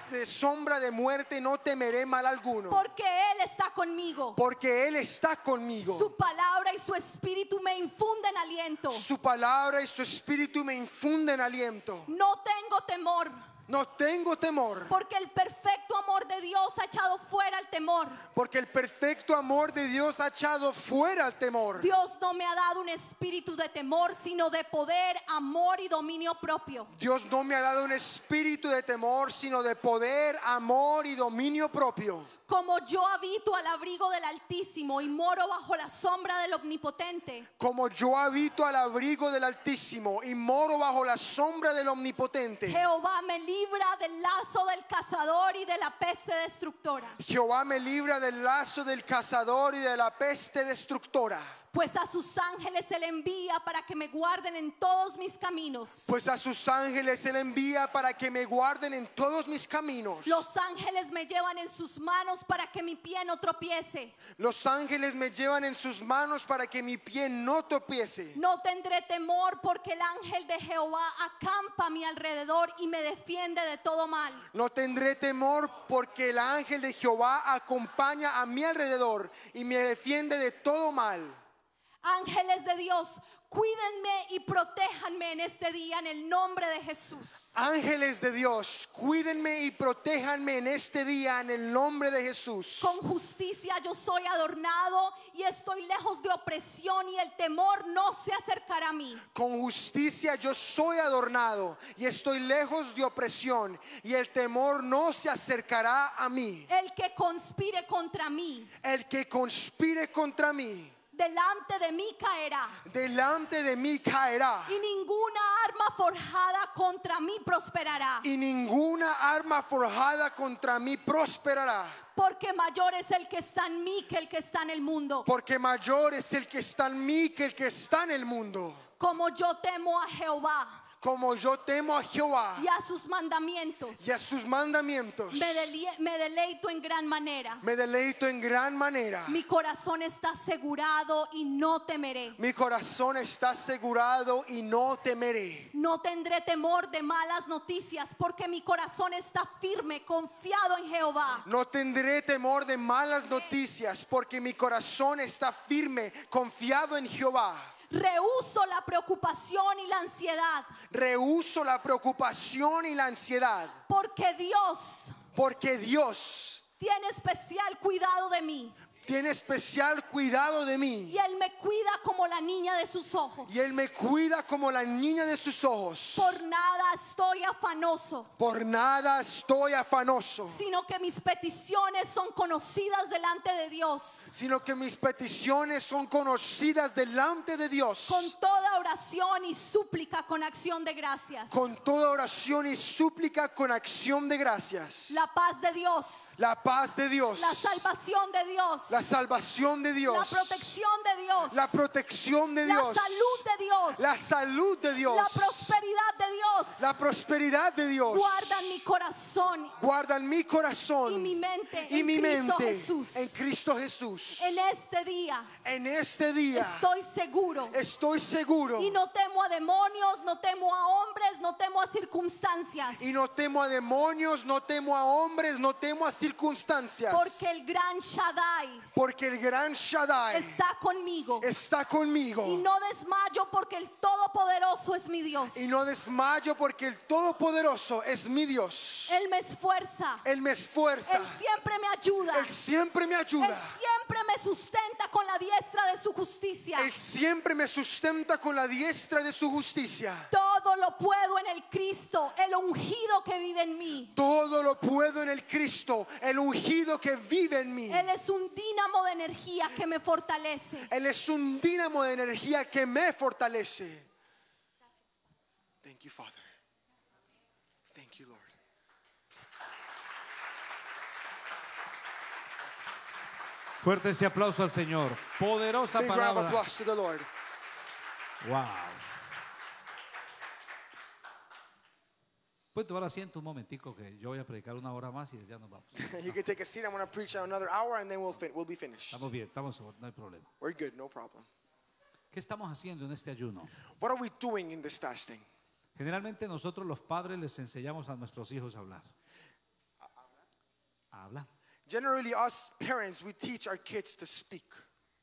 de sombra de muerte, no temeré mal alguno. Porque Él está conmigo. Porque Él está conmigo. Su palabra y su espíritu me infunden aliento. Su palabra y su espíritu me infunden aliento. No tengo temor. No tengo temor. Porque el perfecto amor de Dios ha echado fuera el temor. Porque el perfecto amor de Dios ha echado fuera el temor. Dios no me ha dado un espíritu de temor, sino de poder, amor y dominio propio. Dios no me ha dado un espíritu de temor, sino de poder, amor y dominio propio. Como yo habito al abrigo del Altísimo y moro bajo la sombra del Omnipotente, Como yo habito al abrigo del Altísimo y moro bajo la sombra del Omnipotente. Jehová me libra del lazo del cazador y de la peste destructora. Jehová me libra del lazo del cazador y de la peste destructora. Pues a sus ángeles Él envía para que me guarden en todos mis caminos. Pues a sus ángeles Él envía para que me guarden en todos mis caminos. Los ángeles me llevan en sus manos para que mi pie no tropiece. Los ángeles me llevan en sus manos para que mi pie no tropiece. No tendré temor porque el ángel de Jehová acampa a mi alrededor y me defiende de todo mal. No tendré temor porque el ángel de Jehová acompaña a mi alrededor y me defiende de todo mal. Ángeles de Dios, cuídenme y protéjanme en este día en el nombre de Jesús. Ángeles de Dios, cuídenme y protéjanme en este día en el nombre de Jesús. Con justicia yo soy adornado y estoy lejos de opresión y el temor no se acercará a mí. Con justicia yo soy adornado y estoy lejos de opresión y el temor no se acercará a mí. El que conspire contra mí, El que conspire contra mí, delante de mí caerá. delante de mí caerá Y ninguna arma forjada contra mí prosperará. y ninguna arma forjada contra mí prosperará. Porque mayor es el que está en mí que el que está en el mundo. Porque mayor es el que está en mí que el que está en el mundo. Como yo temo a Jehová Como yo temo a Jehová y a sus mandamientos, y a sus mandamientos, me, delie- me deleito en gran manera. me deleito en gran manera. Mi corazón está asegurado y no temeré. Mi corazón está asegurado y no temeré. No tendré temor de malas noticias porque mi corazón está firme, confiado en Jehová. No tendré temor de malas noticias porque mi corazón está firme, confiado en Jehová. Rehuso la preocupación y la ansiedad. Rehuso la preocupación y la ansiedad. Porque Dios porque Dios tiene especial cuidado de mí tiene especial cuidado de mí y Él me cuida como la niña de sus ojos. y Él me cuida como la niña de sus ojos. Por nada estoy afanoso, Por nada estoy afanoso, sino que mis peticiones son conocidas delante de Dios. sino que mis peticiones son conocidas delante de Dios. Con toda oración y súplica con acción de gracias. Con toda oración y súplica con acción de gracias. La paz de Dios, La paz de Dios. la salvación de Dios, La salvación de Dios. la protección de Dios, La protección de la Dios. salud de Dios, La salud de Dios. la prosperidad de Dios. La prosperidad de Dios. Guardan mi corazón Guardan mi corazón y mi mente y en mi Cristo mente Jesús. en Cristo Jesús. En este día En este día estoy seguro estoy seguro y no temo a demonios, no temo a hombres, no temo a circunstancias. y no temo a demonios, no temo a hombres, no temo a circunstancias. Porque el gran Shaddai Porque el gran Shaddai está conmigo. está conmigo. Y no desmayo porque el Todopoderoso es mi Dios. Y no desmayo porque el Todopoderoso es mi Dios. Él me esfuerza. Él me esfuerza. Él siempre me ayuda. Él siempre me Él ayuda. siempre me sustenta con la diestra de su justicia. Él siempre me sustenta con la diestra de su justicia. Todo lo puedo en el Cristo, el ungido que vive en mí. Todo lo puedo en el Cristo, el ungido que vive en mí. Él es un dínamo de energía que me fortalece. Él es un dínamo de energía que me fortalece. Thank you, Father. Thank you, Lord. Fuerte ese aplauso al Señor. Poderosa Big round of palabra. applause to the Lord. Wow. Puede tomar asiento un momentico que yo voy a predicar una hora más y ya nos vamos. [LAUGHS] You can take a seat. I'm going to preach another hour and then we'll, fin- we'll be finished. Estamos bien, estamos, no hay problema. We're good, no problem. ¿Qué estamos haciendo en este ayuno? What are we doing in this fasting? Generalmente nosotros los padres les enseñamos a nuestros hijos a hablar. A hablar. Generally, us parents, we teach our kids to speak.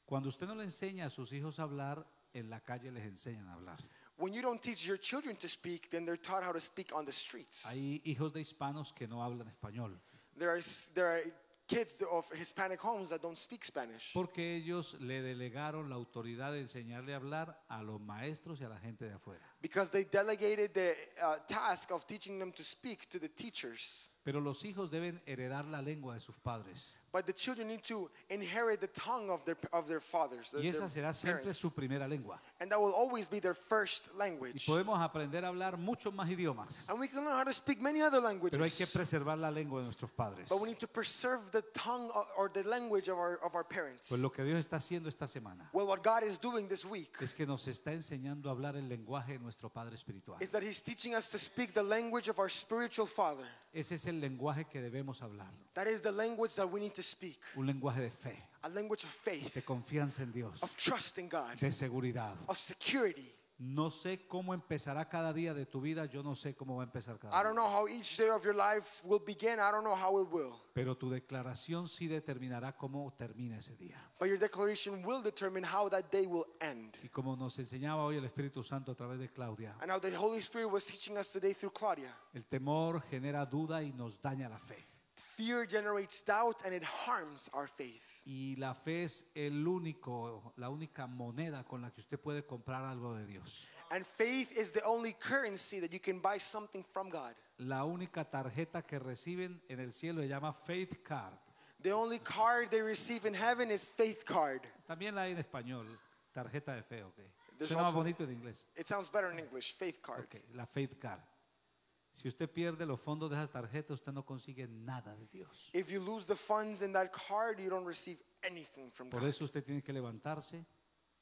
Cuando usted no le enseña a sus hijos a hablar, en la calle les enseñan a hablar. When you don't teach your children to speak, then they're taught how to speak on the streets. Hay hijos de hispanos que no hablan español There are, there are kids of Hispanic homes that don't speak Spanish porque ellos le delegaron la autoridad de enseñarle a hablar a los maestros y a la gente de afuera. because they delegated the uh, task of teaching them to speak to the teachers. Pero los hijos deben heredar la lengua de sus padres. But the children need to inherit the tongue of their, of their fathers, Y esa será siempre parents. su primera lengua. And that will always be their first Y language. podemos aprender a hablar muchos más idiomas, And we can learn how to speak many other pero hay que languages. preservar la lengua de nuestros padres. But we need to preserve the tongue o- or the language of our, of our parents. Pues lo que Dios está haciendo esta semana Well, what God is doing this week es que nos está enseñando a hablar el lenguaje de nuestro Padre espiritual. is that He's teaching us to speak the language of our spiritual Father. Ese es el lenguaje que debemos hablar, That is the language that we need to speak. un lenguaje de fe, A language of faith, de confianza en Dios, of trust in God, de seguridad. of security. No sé cómo empezará cada día de tu vida, yo no sé cómo va a empezar cada I don't día. know how each day of your life will begin. I don't know how it will. Pero tu declaración sí determinará cómo termina ese día. But your declaration will determine how that day will end. Y como nos enseñaba hoy el Espíritu Santo a través de Claudia, And how the Holy Spirit was teaching us today through Claudia. el temor genera duda y nos daña la fe. Fear generates doubt and it harms our faith. Y la fe es el único, la única moneda con la que usted puede comprar algo de Dios. And faith is the only currency that you can buy something from God. La única tarjeta que reciben en el cielo se llama Faith Card. The only card they receive in heaven is faith card. También la hay en español, tarjeta de fe, ok. There's Suena más also- bonito en inglés. It sounds better in English, faith card. Ok, la Faith Card. Si usted pierde los fondos de esa tarjeta, usted no consigue nada de Dios. If you lose the funds in that card, you don't receive anything from Por God. eso usted tiene que levantarse,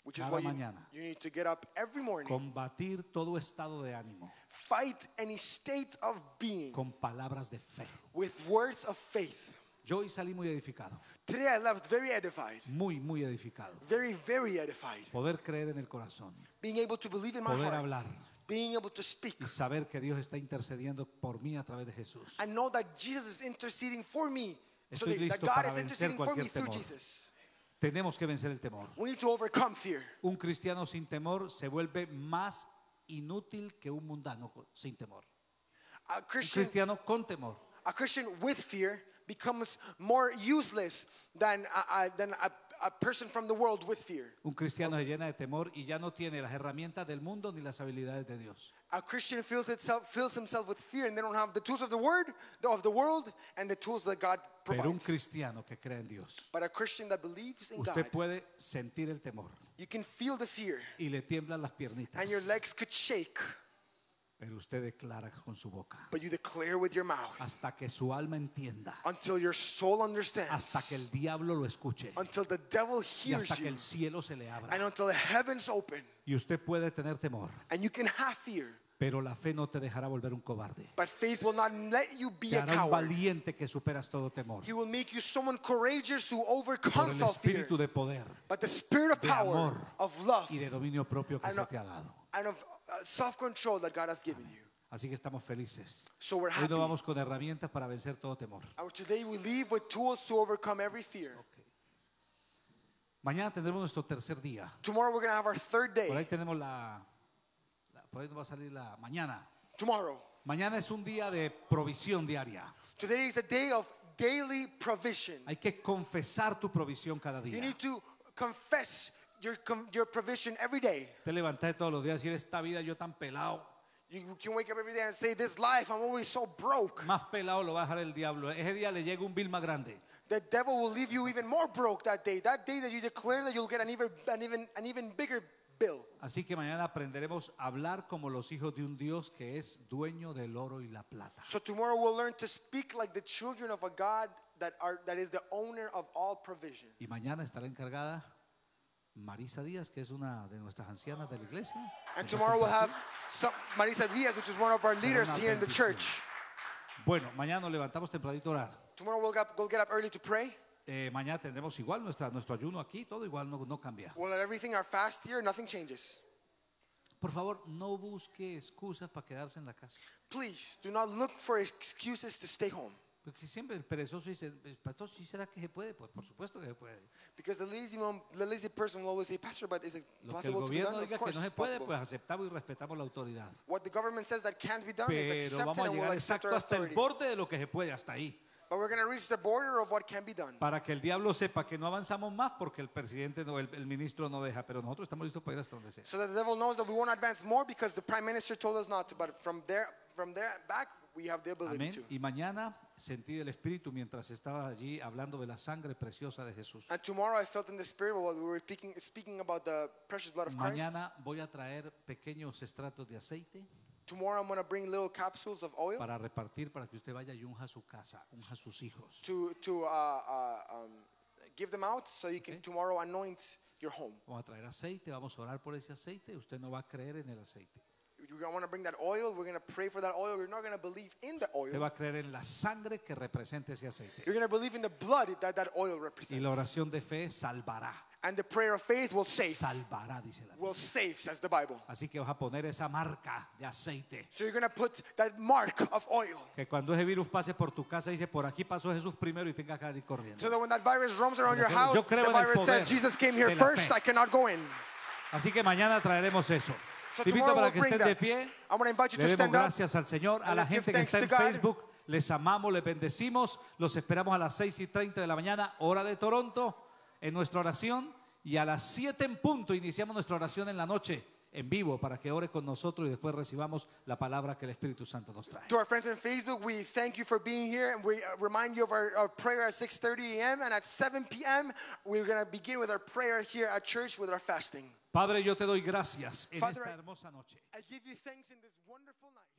Which is cada why you, mañana. you need to get up every morning, combatir todo estado de ánimo fight any state of being con palabras de fe. with words of faith. Yo hoy salí muy edificado, Today I left very edified, muy, muy edificado. very, very edified. Poder creer en el corazón Being able to believe in my Poder heart, hablar. Being able to speak, y saber que Dios está intercediendo por mí a través de Jesús. and know that Jesus is interceding for me. So Estoy that, that listo God para is vencer interceding for me cualquier through temor. Jesus. Tenemos que vencer el temor. We need to overcome fear. Un cristiano sin temor se vuelve más inútil que un mundano co- sin temor. A Un Christian, cristiano con temor a Christian with fear becomes more useless than a, a, than a, a person from the world with fear. Un cristiano se llena de temor y ya no tiene las herramientas del mundo ni las habilidades de Dios. A Christian fills, itself, fills himself with fear and they don't have the tools of the word, of the world, and the tools that God Pero un provides. cristiano que cree en Dios, But a Christian that believes in usted God, puede sentir el temor you can feel the fear y le tiemblan las piernitas. and your legs could shake, Pero usted declara con su boca but you declare with your mouth hasta que su alma entienda, until your soul understands, hasta que el diablo lo escuche until the devil y hears hasta que el cielo se le and abra. until the heavens open, Y usted puede tener temor, and you can have fear. pero la fe no te dejará volver un cobarde. But faith will not let you be Te a hará un valiente que superas todo temor. He will make you someone courageous who Por overcomes el all fear. espíritu de poder But the spirit of de power, amor of love, y de dominio propio que se te ha dado. And of uh, self-control that God has given you. Así que estamos felices. So we're Hoy happy. nos vamos con herramientas para vencer todo temor. And today we leave with tools to overcome every fear. Mañana tendremos nuestro tercer día. Tomorrow we're going to have our third Por ahí day. tenemos la, la- por ahí nos va a salir la mañana. Tomorrow. Mañana es un día de provisión diaria. Today is a day of daily provision. Hay que confesar tu provisión cada You día. need to confess your, your provision every day. Te todos los días y decir esta vida yo tan pelado. You can wake up every day and say, This life, I'm always so broke. Más pelado lo va a dejar el diablo. Ese día le llega un bill más grande. The devil will leave you even more broke that day. That day that you declare that you'll get an even, an even, an even bigger bill. Así que mañana aprenderemos a hablar como los hijos de un Dios que es dueño del oro y la plata. So tomorrow we'll learn to speak like the children of a God that, are, that is the owner of all provision. Y mañana estará encargada Marisa Díaz, que es una de nuestras ancianas de la iglesia. And tomorrow we'll have some, Marisa Diaz, which is one of our leaders here in the church. Bueno, mañana nos levantamos tempranito a orar. Tomorrow we'll get, we'll get up early to pray. Eh, mañana tendremos igual nuestra, nuestro ayuno aquí, todo igual, no, no cambia. We'll have everything our fast here, nothing changes. Por favor, no busque excusas para quedarse en la casa. Please do not look for excuses to stay home. Porque siempre el perezoso dice, pastor, ¿sí será que se puede? Pues por supuesto que se puede. Because the lazy, mom, the lazy person will always say, Pastor, but is it Lo que el possible to be done? gobierno Of diga que course no se it's puede, possible. pues aceptamos y respetamos la autoridad. What the government says that can't be done is Pero accepted vamos a and we'll llegar accept exacto our hasta el authority. borde de lo que se puede, hasta ahí. But we're going to reach the border of what can be done. Para que el diablo sepa que no avanzamos más porque el presidente o el, el ministro no deja, pero nosotros estamos listos para ir hasta donde sea. So that the devil knows that we won't advance more because the prime minister told us not to. But from there, from there back, we have the ability Amén. to. Y mañana sentí el Espíritu mientras estaba allí hablando de la sangre preciosa de Jesús. And tomorrow I felt in the spirit while we were speaking, speaking about the precious blood of Christ. Mañana voy a traer pequeños estratos de aceite Tomorrow I'm going to bring little capsules of oil para repartir para que usted vaya y unja su casa, unja sus hijos. to, to uh, uh, um, give them out so you can Okay. tomorrow anoint your home. Vamos a traer aceite, vamos a orar por ese aceite. Usted no va a creer en el aceite. We're going to bring that oil. We're going to pray for that oil. We're not going to believe in the oil. va a creer en la sangre que representa ese aceite. You're going to believe in the blood that that oil Y represents. la oración de fe salvará. And the prayer of faith will save. salvará, dice la Biblia. Will save, says the Bible. Así que vas a poner esa marca de aceite. So you're going to put that mark of oil. Que cuando ese virus pase por tu casa, dice, por aquí pasó Jesús primero y tenga que ir corriendo. So that when that virus roams around your Yo house, creo the virus says, Jesus came here first, fe. I cannot go in. Así que mañana traeremos eso. So Te invito para que estén de pie. I want to invite you Le to demos gracias al Señor, a la gente que está en. Facebook. Les amamos, les bendecimos. Los esperamos a las 6 y 30 de la mañana, hora de Toronto, en nuestra oración. Y a las 7 en punto iniciamos nuestra oración en la noche, en vivo, para que ore con nosotros y después recibamos la palabra que el Espíritu Santo nos trae. To our friends on Facebook, we thank you for being here, and we uh, remind you of our, our prayer at 6:30 a.m. and at 7 p.m. We're going to begin with our prayer here at church with our fasting. Padre, yo te doy gracias en Father, esta I- hermosa noche. I give you thanks in this wonderful night.